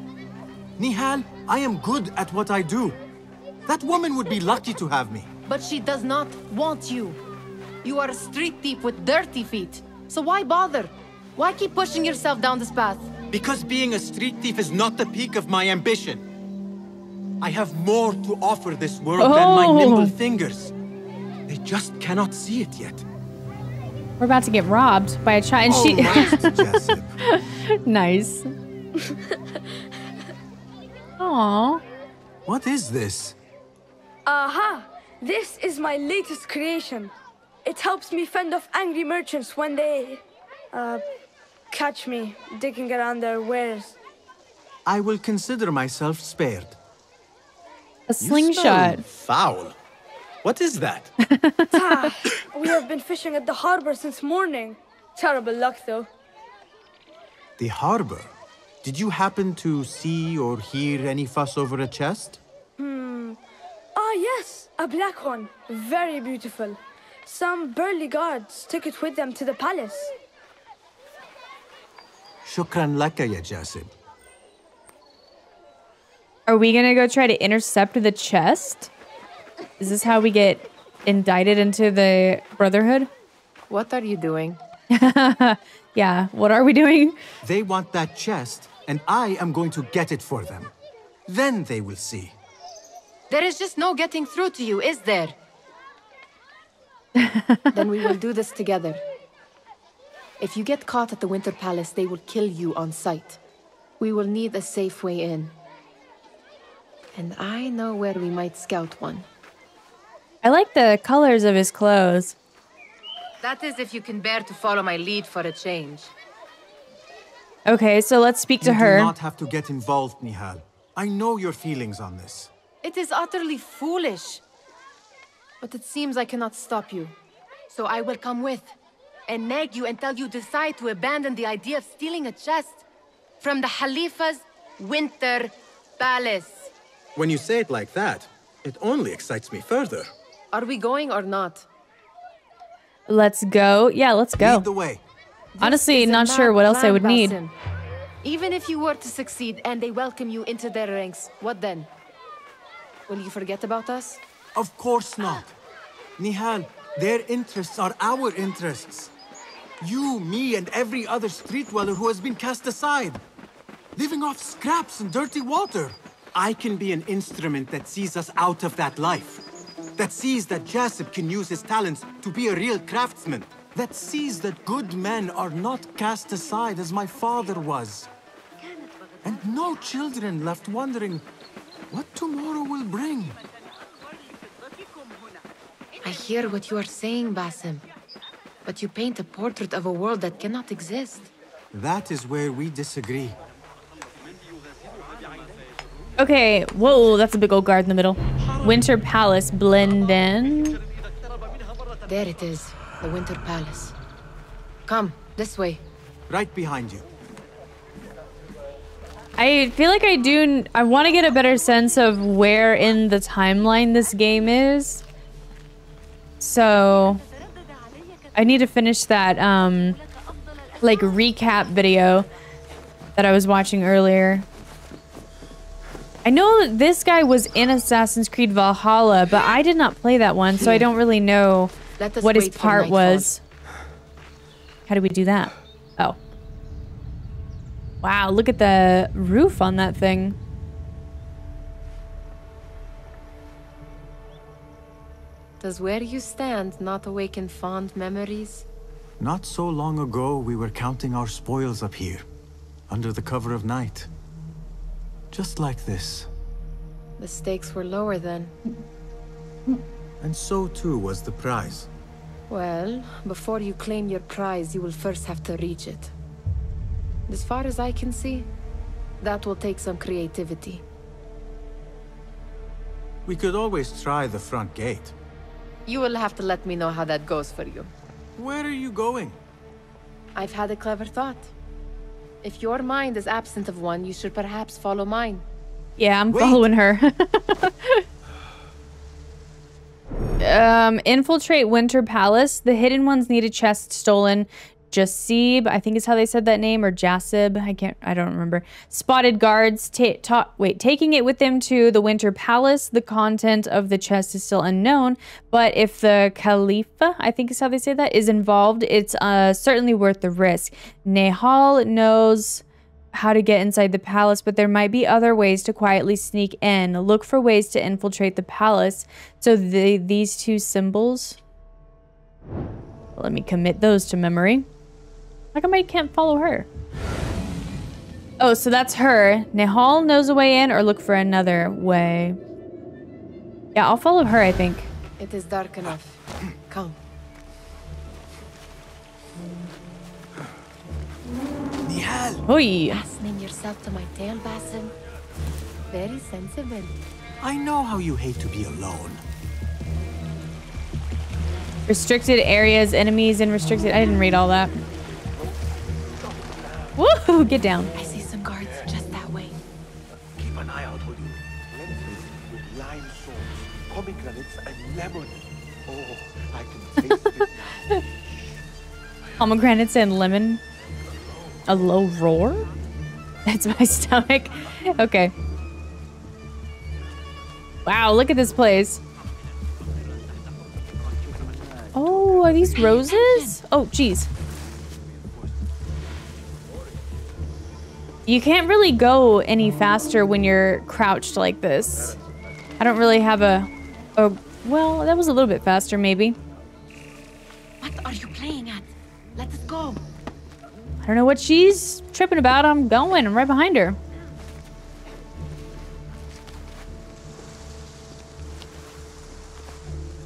Speaker 4: Nihal, I am good at what I do. That woman would be lucky to have me.
Speaker 2: But she does not want you. You are a street thief with dirty feet. So why bother? Why keep pushing yourself down this path?
Speaker 4: Because being a street thief is not the peak of my ambition. I have more to offer this world than my
Speaker 1: Oh.
Speaker 4: nimble fingers. They just cannot see it yet.
Speaker 1: We're about to get robbed by a child. And
Speaker 4: All
Speaker 1: she.
Speaker 4: right, Jasib.
Speaker 1: nice. Aw.
Speaker 4: What is this?
Speaker 6: Aha! This is my latest creation. It helps me fend off angry merchants when they, uh, catch me digging around their wares.
Speaker 4: I will consider myself spared.
Speaker 1: A slingshot.
Speaker 4: Foul. What is that?
Speaker 6: Ah, we have been fishing at the harbor since morning. Terrible luck, though.
Speaker 4: The harbor. Did you happen to see or hear any fuss over a chest?
Speaker 6: Hmm. Ah, yes, a black one. Very beautiful. Some burly guards took it with them to the palace.
Speaker 4: Shukran laka ya Jasib.
Speaker 1: Are we gonna go try to intercept the chest? Is this how we get indicted into the Brotherhood?
Speaker 2: What are you doing?
Speaker 1: yeah, what are we doing?
Speaker 4: They want that chest, and I am going to get it for them. Then they will see.
Speaker 2: There is just no getting through to you, is there? then we will do this together. If you get caught at the Winter Palace, they will kill you on sight. We will need a safe way in. And I know where we might scout one.
Speaker 1: I like the colors of his clothes.
Speaker 2: That is if you can bear to follow my lead for a change.
Speaker 1: Okay, so let's speak to
Speaker 4: you
Speaker 1: her.
Speaker 4: You do not have to get involved, Nihal. I know your feelings on this.
Speaker 2: It is utterly foolish. But it seems I cannot stop you. So I will come with. And nag you until you decide to abandon the idea of stealing a chest from the Khalifa's Winter Palace.
Speaker 4: When you say it like that, it only excites me further.
Speaker 2: Are we going or not?
Speaker 1: Let's go. Yeah, let's go.
Speaker 4: Lead the way.
Speaker 1: Honestly, not sure what else I would need.
Speaker 2: Basim. Even if you were to succeed and they welcome you into their ranks, what then? Will you forget about us?
Speaker 4: Of course not. Nihal, their interests are our interests. You, me, and every other street dweller who has been cast aside. Living off scraps and dirty water. I can be an instrument that sees us out of that life. That sees that Jasip can use his talents to be a real craftsman. That sees that good men are not cast aside as my father was. And no children left wondering what tomorrow will bring.
Speaker 2: I hear what you are saying, Basim. But you paint a portrait of a world that cannot exist.
Speaker 4: That is where we disagree.
Speaker 1: Okay, whoa, that's a big old guard in the middle. Winter Palace, blend in.
Speaker 2: There it is, the Winter Palace. Come, this way.
Speaker 4: Right behind you.
Speaker 1: I feel like I do. I want to get a better sense of where in the timeline this game is. So I need to finish that um like recap video that I was watching earlier. I know this guy was in Assassin's Creed Valhalla, but I did not play that one, so I don't really know what his part was. How do we do that? Oh. Wow, look at the roof on that thing.
Speaker 2: Does where you stand not awaken fond memories?
Speaker 4: Not so long ago, we were counting our spoils up here, under the cover of night. Just like this.
Speaker 2: The stakes were lower then.
Speaker 4: And so too was the prize.
Speaker 2: Well, before you claim your prize, you will first have to reach it. As far as I can see, that will take some creativity.
Speaker 4: We could always try the front gate.
Speaker 2: You will have to let me know how that goes for you.
Speaker 4: Where are you going?
Speaker 2: I've had a clever thought. If your mind is absent of one, you should perhaps follow mine.
Speaker 1: Yeah, I'm
Speaker 2: Wait.
Speaker 1: following her. um, infiltrate Winter Palace. The hidden ones need a chest stolen. Jasib, I think is how they said that name, or Jasib. I can't. I don't remember. Spotted guards. Ta ta wait, taking it with them to the Winter Palace. The content of the chest is still unknown, but if the Khalifa, I think is how they say that, is involved, it's uh, certainly worth the risk. Nihal knows how to get inside the palace, but there might be other ways to quietly sneak in. Look for ways to infiltrate the palace. So the, these two symbols, let me commit those to memory. How come I can't follow her? Oh, so that's her. Nihal knows a way in or look for another way. Yeah, I'll follow her, I think.
Speaker 2: It is dark enough. Come.
Speaker 4: Nihal!
Speaker 1: Oi!
Speaker 2: Fastening yourself to my tail, Basim. Very sensible.
Speaker 4: I know how you hate to be alone.
Speaker 1: Restricted areas, enemies, and restricted. I didn't read all that. Woohoo! Get down.
Speaker 2: I see some guards just that way.
Speaker 10: Keep an eye out, will you? Lenses with lime sauce, pomegranates, and lemon. Oh, I can taste it now.
Speaker 1: Pomegranates and lemon. A low roar? That's my stomach. Okay. Wow, look at this place. Oh, are these roses? Oh, jeez. You can't really go any faster when you're crouched like this. I don't really have a... a well, that was a little bit faster, maybe.
Speaker 2: What are you playing at? Let us go.
Speaker 1: I don't know what she's tripping about. I'm going. I'm right behind her.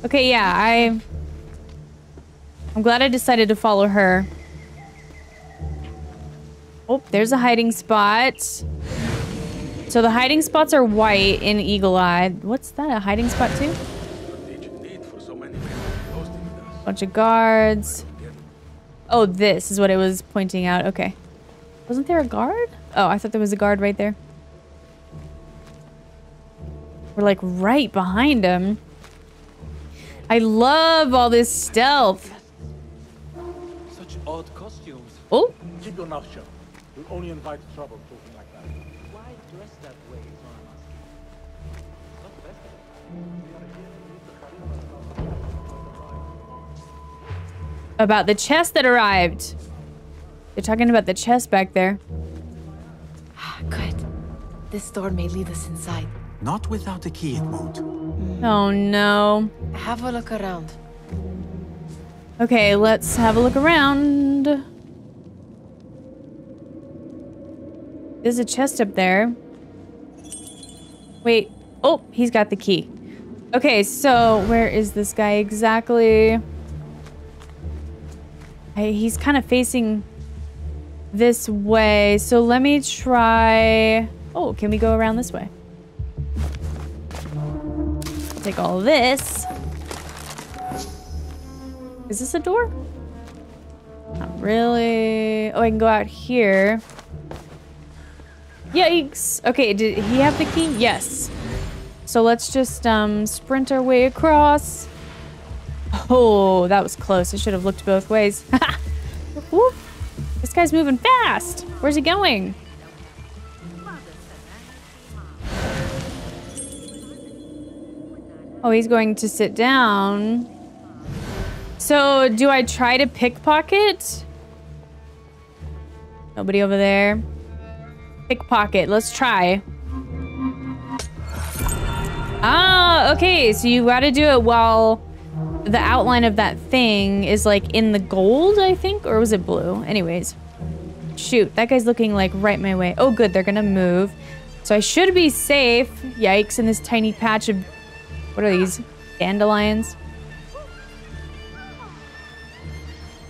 Speaker 1: Okay, yeah, I... I'm glad I decided to follow her. Oh, there's a hiding spot. So the hiding spots are white in Eagle Eye. What's that, a hiding spot too? Bunch of guards. Oh, this is what it was pointing out. Okay. Wasn't there a guard? Oh, I thought there was a guard right there. We're like right behind him. I love all this stealth.
Speaker 10: Such odd costumes.
Speaker 1: Oh.
Speaker 10: Keep your mouth shut. You'll only invite trouble talking like that. Why dress that way is what I'm asking.
Speaker 1: About the chest that arrived. They're talking about the chest back there.
Speaker 2: Ah, good. This door may lead us inside.
Speaker 4: Not without a key, it won't. Hmm.
Speaker 1: Oh no.
Speaker 2: Have a look around.
Speaker 1: Okay, let's have a look around. There's a chest up there. Wait. Oh, he's got the key. Okay, so where is this guy exactly? He's kind of facing this way. So let me try... Oh, can we go around this way? Take all this. Is this a door? Not really. Oh, I can go out here. Yikes. Okay, did he have the key? Yes. So let's just um, sprint our way across. Oh, that was close. I should have looked both ways. This guy's moving fast. Where's he going? Oh, he's going to sit down. So, do I try to pickpocket? Nobody over there. Pickpocket. Let's try. Ah, okay. So you got to do it while the outline of that thing is like in the gold, I think, or was it blue? Anyways, shoot, that guy's looking like right my way. Oh, good, they're gonna move, so I should be safe. Yikes! In this tiny patch of what are these dandelions?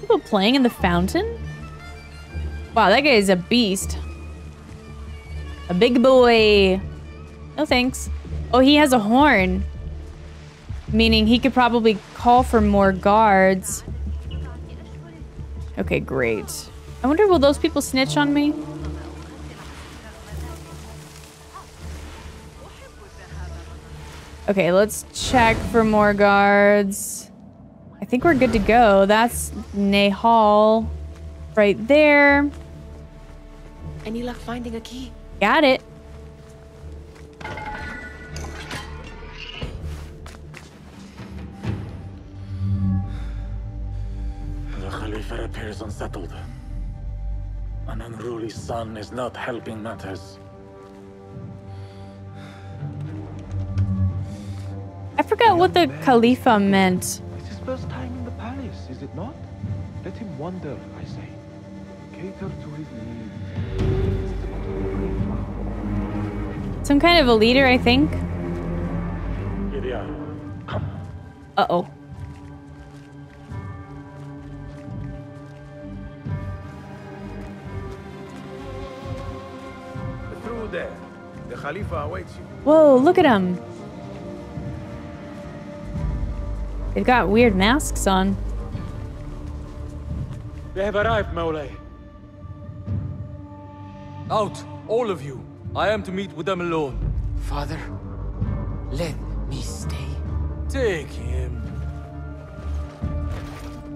Speaker 1: People playing in the fountain? Wow, that guy is a beast. A big boy. No thanks. Oh, he has a horn. Meaning he could probably call for more guards. Okay, great. I wonder will those people snitch on me? Okay, let's check for more guards. I think we're good to go. That's Nihal right there.
Speaker 2: Any luck finding a key?
Speaker 1: Got it.
Speaker 8: The Khalifa appears unsettled. An unruly son is not helping matters.
Speaker 1: I forgot what the Khalifa meant.
Speaker 10: It's his first time in the palace, is it not? Let him wander, I say. Cater to
Speaker 1: Some kind of a leader, I think.
Speaker 8: Gideon, come.
Speaker 1: Uh-oh.
Speaker 5: Through there. The Khalifa awaits you.
Speaker 1: Whoa, look at them. They've got weird masks on.
Speaker 12: They have arrived, Maulay. Out, all of you. I am to meet with them alone.
Speaker 13: Father, let me stay.
Speaker 12: Take him.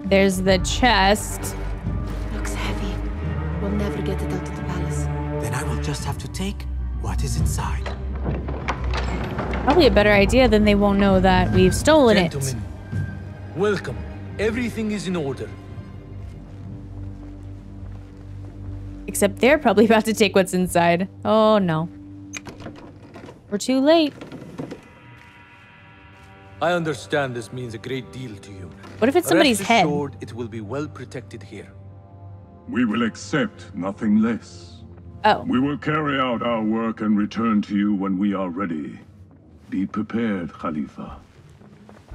Speaker 1: There's the chest.
Speaker 2: Looks heavy. We'll never get it out of the palace.
Speaker 13: Then I will just have to take what is inside.
Speaker 1: Probably a better idea than they won't know that we've stolen it.
Speaker 12: Gentlemen, welcome. Everything is in order.
Speaker 1: Except they're probably about to take what's inside. Oh no. We're too late.
Speaker 12: I understand this means a great deal to you.
Speaker 1: What if it's somebody's
Speaker 12: Rest
Speaker 1: head?
Speaker 12: assured it will be well protected here.
Speaker 14: We will accept nothing less.
Speaker 1: Oh.
Speaker 14: We will carry out our work and return to you when we are ready. Be prepared, Khalifa.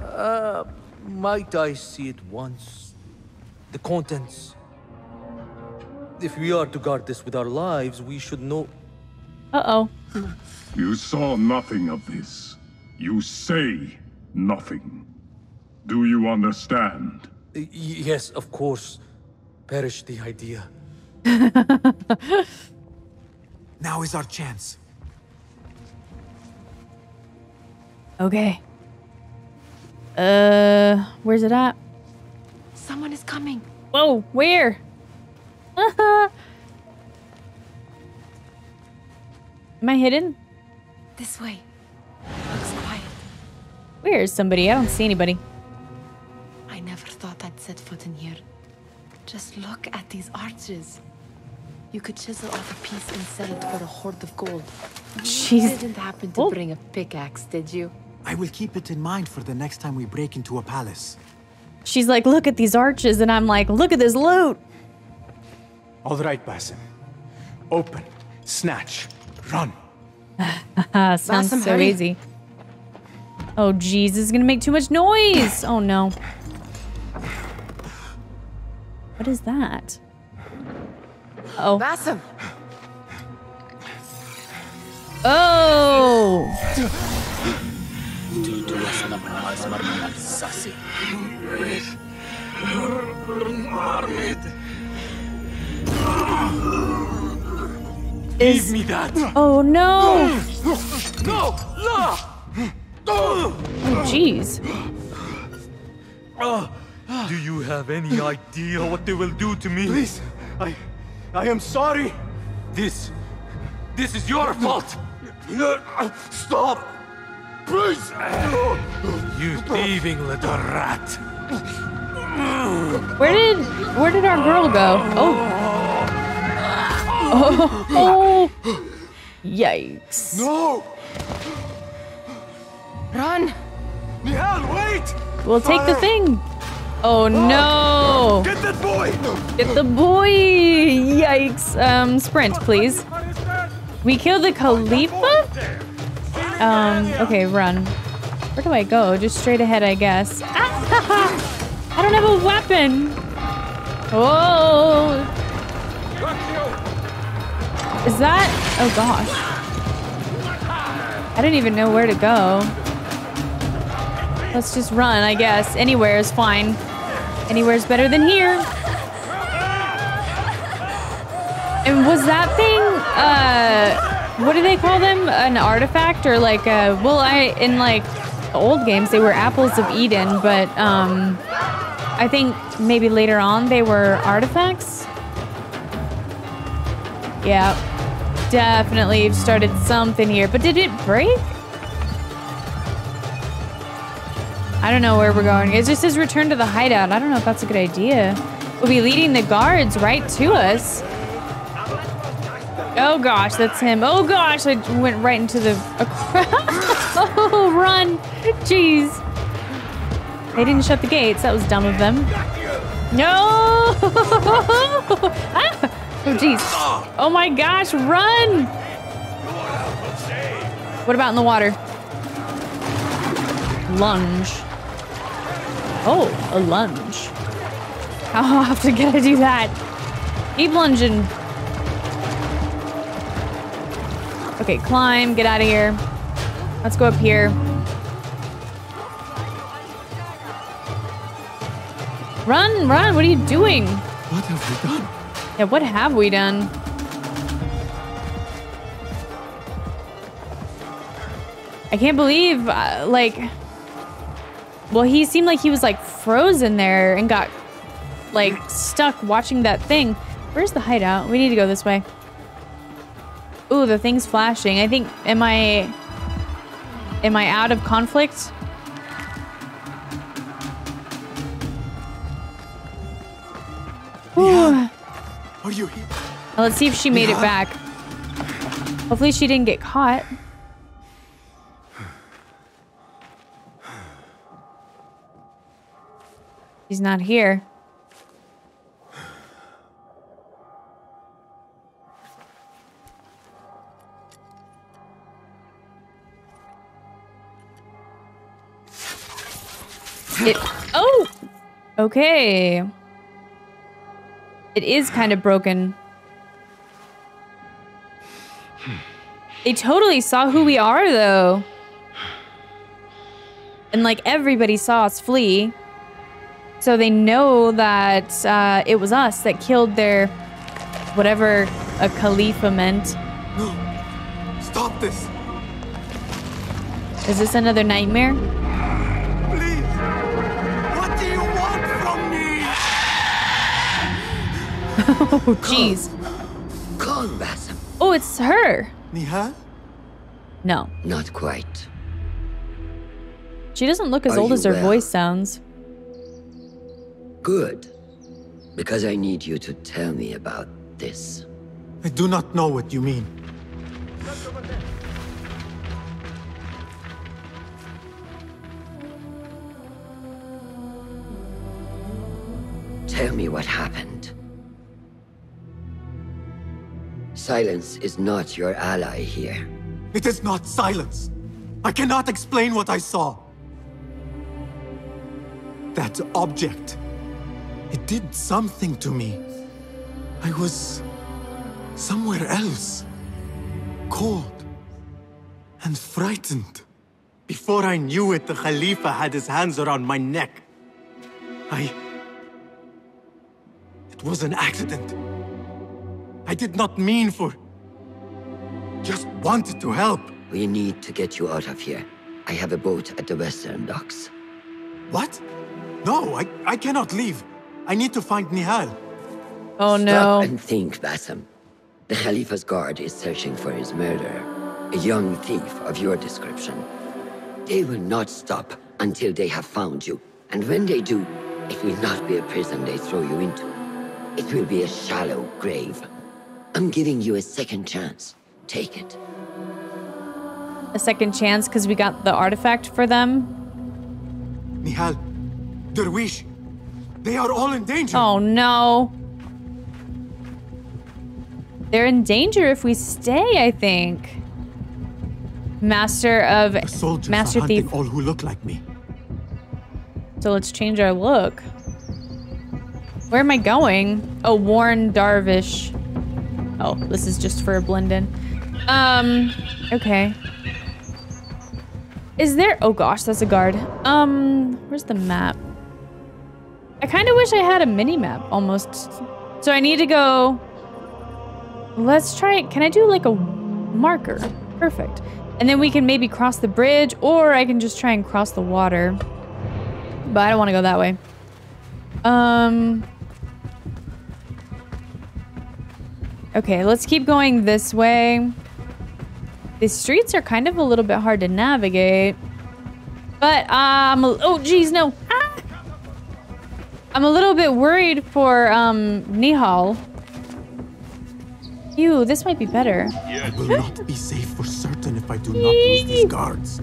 Speaker 12: Uh, might I see it once? The contents. If we are to guard this with our lives, we should know.
Speaker 1: Uh-oh.
Speaker 14: You saw nothing of this. You say nothing. Do you understand?
Speaker 12: Y- yes, of course. Perish the idea.
Speaker 13: Now is our chance.
Speaker 1: Okay. Uh, where's it at?
Speaker 2: Someone is coming.
Speaker 1: Whoa, where? Am I hidden?
Speaker 2: This way. Looks quiet.
Speaker 1: Where is somebody? I don't see anybody.
Speaker 2: I never thought I'd set foot in here. Just look at these arches. You could chisel off a piece and sell it for a hoard of gold. You didn't happen to
Speaker 1: Oh.
Speaker 2: bring a pickaxe, did you?
Speaker 13: I will keep it in mind for the next time we break into a palace.
Speaker 1: She's like, look at these arches, and I'm like, look at this loot.
Speaker 13: All right, Basim. Open, snatch, run.
Speaker 1: Sounds
Speaker 2: Basim,
Speaker 1: so
Speaker 2: hurry.
Speaker 1: easy. Oh, jeez, this is gonna make too much noise. Oh no. What is that? Oh.
Speaker 2: Basim!
Speaker 1: Oh!
Speaker 13: Give me that.
Speaker 1: Oh no!
Speaker 13: No, no.
Speaker 1: Oh, jeez.
Speaker 12: Do you have any idea what they will do to me?
Speaker 13: Please, I, I am sorry.
Speaker 12: This, this is your fault.
Speaker 13: Stop, please.
Speaker 12: You thieving little rat.
Speaker 1: Where did where did our girl go? Oh. Oh. oh. Yikes.
Speaker 13: No.
Speaker 2: Run!
Speaker 13: Nihal, wait.
Speaker 1: We'll take the thing. Oh no!
Speaker 13: Get that boy.
Speaker 1: Get the boy! Yikes. Um, sprint, please. We killed the Khalifa? Um, okay, run. Where do I go? Just straight ahead, I guess. Ah, I don't have a weapon. Oh. Is that? Oh gosh. I didn't even know where to go. Let's just run, I guess. Anywhere is fine. Anywhere's better than here. And was that thing, uh, what do they call them? An artifact or like, uh, well, I, in like old games, they were apples of Eden, but, um, I think maybe later on they were artifacts. Yeah, definitely started something here, but did it break? I don't know where we're going. It just says return to the hideout. I don't know if that's a good idea. We'll be leading the guards right to us. Oh gosh, that's him. Oh gosh, I went right into the. oh, run! Jeez. They didn't shut the gates. That was dumb of them. No! ah! Oh jeez. Oh my gosh, run! What about in the water? Lunge. Oh, a lunge. How often can I do that? Keep lunging. Okay, climb, get out of here. Let's go up here. Run, run, what are you doing?
Speaker 13: What have we done?
Speaker 1: Yeah, what have we done? I can't believe, uh, like, well, he seemed like he was like frozen there and got like stuck watching that thing. Where's the hideout? We need to go this way. Ooh, the thing's flashing. I think, am I, am I out of conflict? Ooh.
Speaker 13: Are you here?
Speaker 1: Let's see if she made
Speaker 13: yeah.
Speaker 1: it back. Hopefully she didn't get caught. She's not here. It, oh! Okay. It is kind of broken. They totally saw who we are, though. And, like, everybody saw us flee. So they know that uh, it was us that killed their... whatever a Khalifa meant. No!
Speaker 15: Stop this!
Speaker 1: Is this another nightmare? Oh, jeez.
Speaker 11: Calm, Basim.
Speaker 1: Oh, it's her.
Speaker 4: Nihal?
Speaker 1: No.
Speaker 11: Not quite.
Speaker 1: She doesn't look as
Speaker 11: Are
Speaker 1: old as her
Speaker 11: well?
Speaker 1: voice sounds.
Speaker 11: Good. Because I need you to tell me about this.
Speaker 4: I do not know what you mean.
Speaker 11: Tell me what happened. Silence is not your ally here.
Speaker 4: It is not silence. I cannot explain what I saw. That object. It did something to me. I was somewhere else. Cold and frightened. Before I knew it, the Khalifa had his hands around my neck. I. It was an accident. I did not mean for. Just wanted to help.
Speaker 11: We need to get you out of here. I have a boat at the western docks.
Speaker 4: What? No, I, I cannot leave. I need to find Nihal.
Speaker 1: Oh
Speaker 11: Stop and think, Basim. The Khalifa's guard is searching for his murderer, a young thief of your description. They will not stop until they have found you, and when they do, it will not be a prison they throw you into. It will be a shallow grave. I'm giving you a second chance. Take it.
Speaker 1: A second chance because we got the artifact for them.
Speaker 4: Nihal, Dervis, they are all in danger.
Speaker 1: Oh no. They're in danger if we stay, I think. Master of
Speaker 4: Soldiers
Speaker 1: Master
Speaker 4: are
Speaker 1: Thief.
Speaker 4: all who look like me.
Speaker 1: So let's change our look. Where am I going? Oh, Warren Dervis. Oh, this is just for a blend in. Um, okay. Is there- oh gosh, that's a guard. Um, where's the map? I kind of wish I had a mini map almost. So I need to go. Let's try. Can I do like a marker? Perfect. And then we can maybe cross the bridge, or I can just try and cross the water. But I don't want to go that way. Um. Okay, let's keep going this way. The streets are kind of a little bit hard to navigate. But, um, oh geez, no. Ah! I'm a little bit worried for, um, Nihal. Ew, this might be better.
Speaker 4: I will not be safe for certain if I do not lose these guards.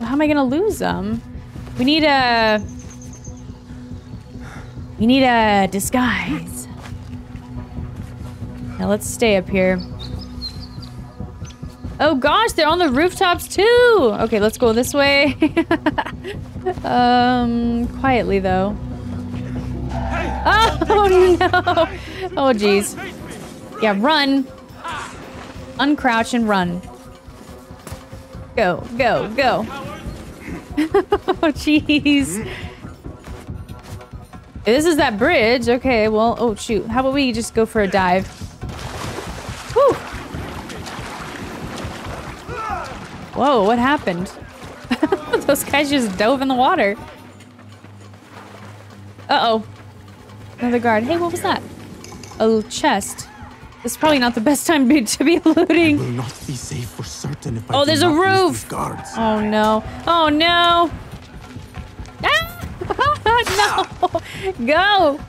Speaker 1: How am I gonna lose them? We need a... We need a disguise. Now let's stay up here. Oh gosh, they're on the rooftops too! Okay, let's go this way. um, quietly though. Oh no! Oh jeez. Yeah, run. Uncrouch and run. Go, go, go. oh jeez. This is that bridge. Okay, well, oh shoot. How about we just go for a dive? Whoa, what happened? Those guys just dove in the water. Uh-oh. Another guard. Hey, what was that? A little chest. It's probably not the best time to be looting.
Speaker 4: will not be safe for certain if I
Speaker 1: Oh,
Speaker 4: do
Speaker 1: there's a roof.
Speaker 4: guards.
Speaker 1: Oh no. Oh no. Ah! no. Go.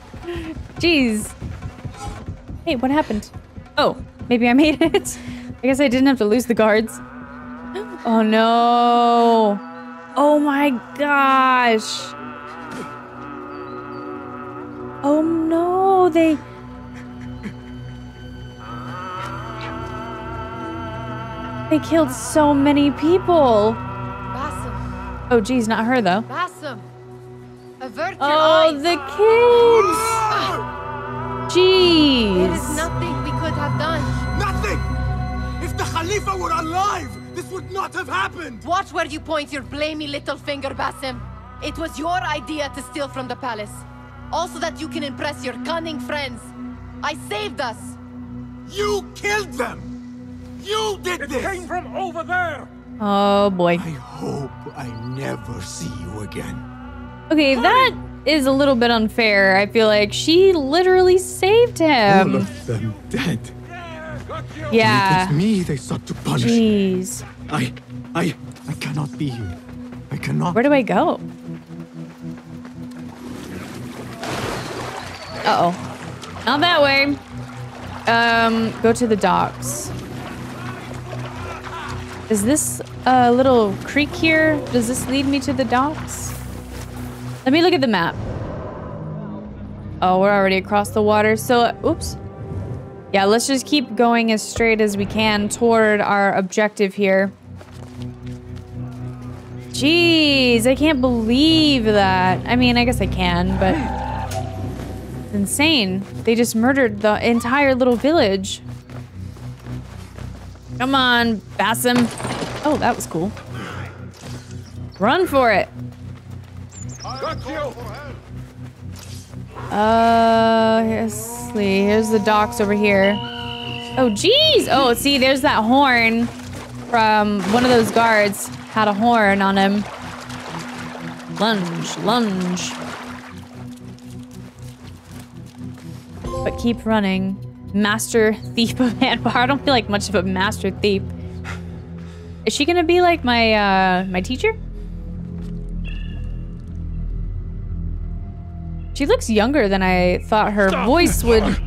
Speaker 1: Jeez. Hey, what happened? Oh, maybe I made it. I guess I didn't have to lose the guards. Oh no. Oh my gosh. Oh no, they They killed so many people. Oh, geez, not her though.
Speaker 2: Basim, avert your
Speaker 1: Oh,
Speaker 2: eyes.
Speaker 1: the kids. Jeez.
Speaker 2: There is nothing we could have done.
Speaker 13: Nothing! If the Khalifa were alive, this would not have happened!
Speaker 2: Watch where you point your blamey little finger, Basim. It was your idea to steal from the palace. Also that you can impress your cunning friends. I saved us.
Speaker 13: You killed them! You did
Speaker 10: It
Speaker 13: this!
Speaker 10: came from over there!
Speaker 1: Oh boy.
Speaker 13: I hope I never see you again.
Speaker 1: Okay, that is a little bit unfair. I feel like she literally saved him.
Speaker 13: All
Speaker 1: him.
Speaker 13: of them dead.
Speaker 1: Yeah.
Speaker 13: It was me they sought to punish.
Speaker 1: Jeez.
Speaker 13: I, I, I cannot be here. I cannot.
Speaker 1: Where do I go? Uh oh. Not that way. Um, go to the docks. Is this a little creek here? Does this lead me to the docks? Let me look at the map. Oh, we're already across the water. So, oops. Yeah, let's just keep going as straight as we can toward our objective here. Jeez, I can't believe that. I mean, I guess I can, but it's insane. They just murdered the entire little village. Come on, Basim. Oh, that was cool. Run for it. Uh, let's. Here's the docks over here. Oh, geez. Oh, see, there's that horn from one of those guards. Had a horn on him. Lunge, lunge. But keep running. Master thief of Anbar. I don't feel like much of a master thief. Is she gonna be like my uh my teacher? She looks younger than I thought her voice would.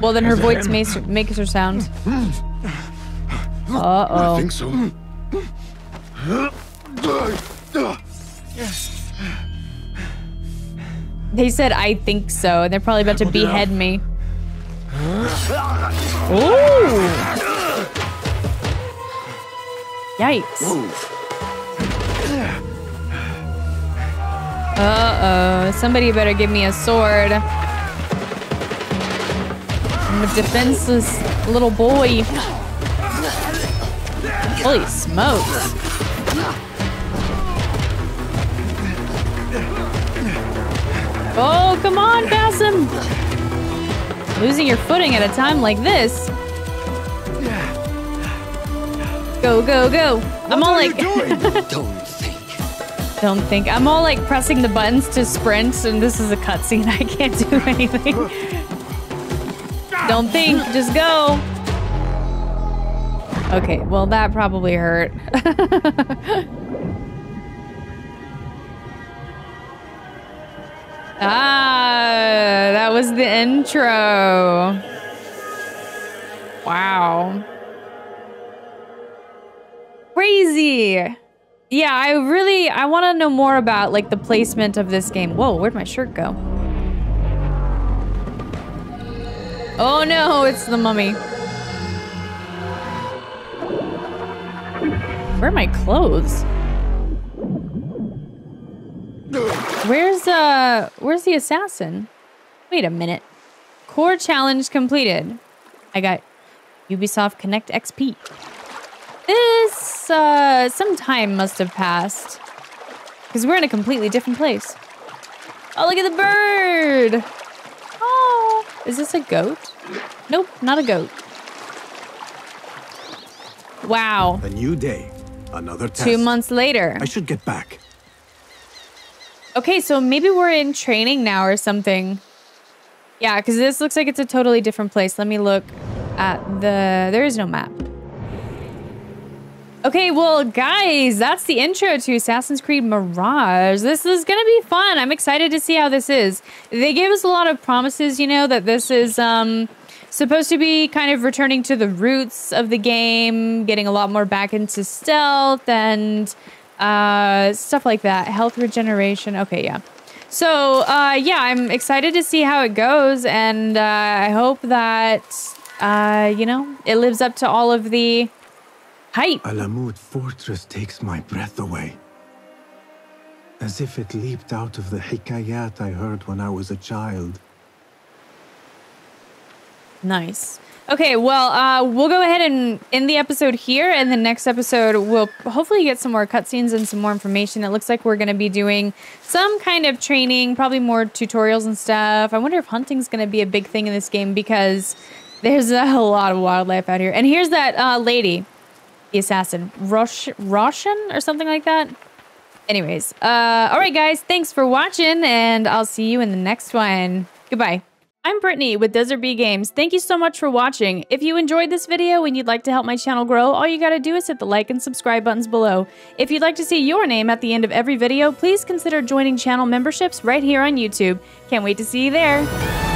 Speaker 1: Well, then her voice makes her, makes her sound. Uh oh.
Speaker 13: I think so.
Speaker 1: They said I think so, and they're probably about to behead me. Ooh. Yikes. Uh-oh. Somebody better give me a sword. I'm a defenseless little boy. Holy smokes. Oh, come on, Basim! Losing your footing at a time like this. Go, go, go. I'm all like... Don't think. I'm all like pressing the buttons to sprint, and this is a cutscene. I can't do anything. Don't think. Just go. Okay, well, that probably hurt. ah, that was the intro. Wow. Crazy. Yeah, I really I want to know more about like the placement of this game. Whoa, where'd my shirt go? Oh no, it's the mummy. Where are my clothes? Where's uh where's the assassin? Wait a minute. Core challenge completed. I got Ubisoft Connect XP. This, uh, some time must have passed. Because we're in a completely different place. Oh, look at the bird! Oh, is this a goat? Nope, not a goat. Wow.
Speaker 13: A new day. Another test.
Speaker 1: Two months later.
Speaker 13: I should get back.
Speaker 1: Okay, so maybe we're in training now or something. Yeah, because this looks like it's a totally different place. Let me look at the... There is no map. Okay, well, guys, that's the intro to Assassin's Creed Mirage. This is going to be fun. I'm excited to see how this is. They gave us a lot of promises, you know, that this is um, supposed to be kind of returning to the roots of the game, getting a lot more back into stealth and uh, stuff like that. Health regeneration. Okay, yeah. So, uh, yeah, I'm excited to see how it goes, and uh, I hope that, uh, you know, it lives up to all of the hype.
Speaker 13: Alamut Fortress takes my breath away. as if it leaped out of the hikayat I heard when I was a child.
Speaker 1: Nice. Okay, well, uh, we'll go ahead and end the episode here, and the next episode we'll hopefully get some more cutscenes and some more information. It looks like we're going to be doing some kind of training, probably more tutorials and stuff. I wonder if hunting's going to be a big thing in this game because there's a lot of wildlife out here. And here's that uh, lady, the assassin, Rosh Roshan or something like that. Anyways, uh, all right, guys, thanks for watching, and I'll see you in the next one. Goodbye. I'm Brittany with Desert Bee Games. Thank you so much for watching. If you enjoyed this video and you'd like to help my channel grow, all you gotta do is hit the like and subscribe buttons below. If you'd like to see your name at the end of every video, please consider joining channel memberships right here on YouTube. Can't wait to see you there.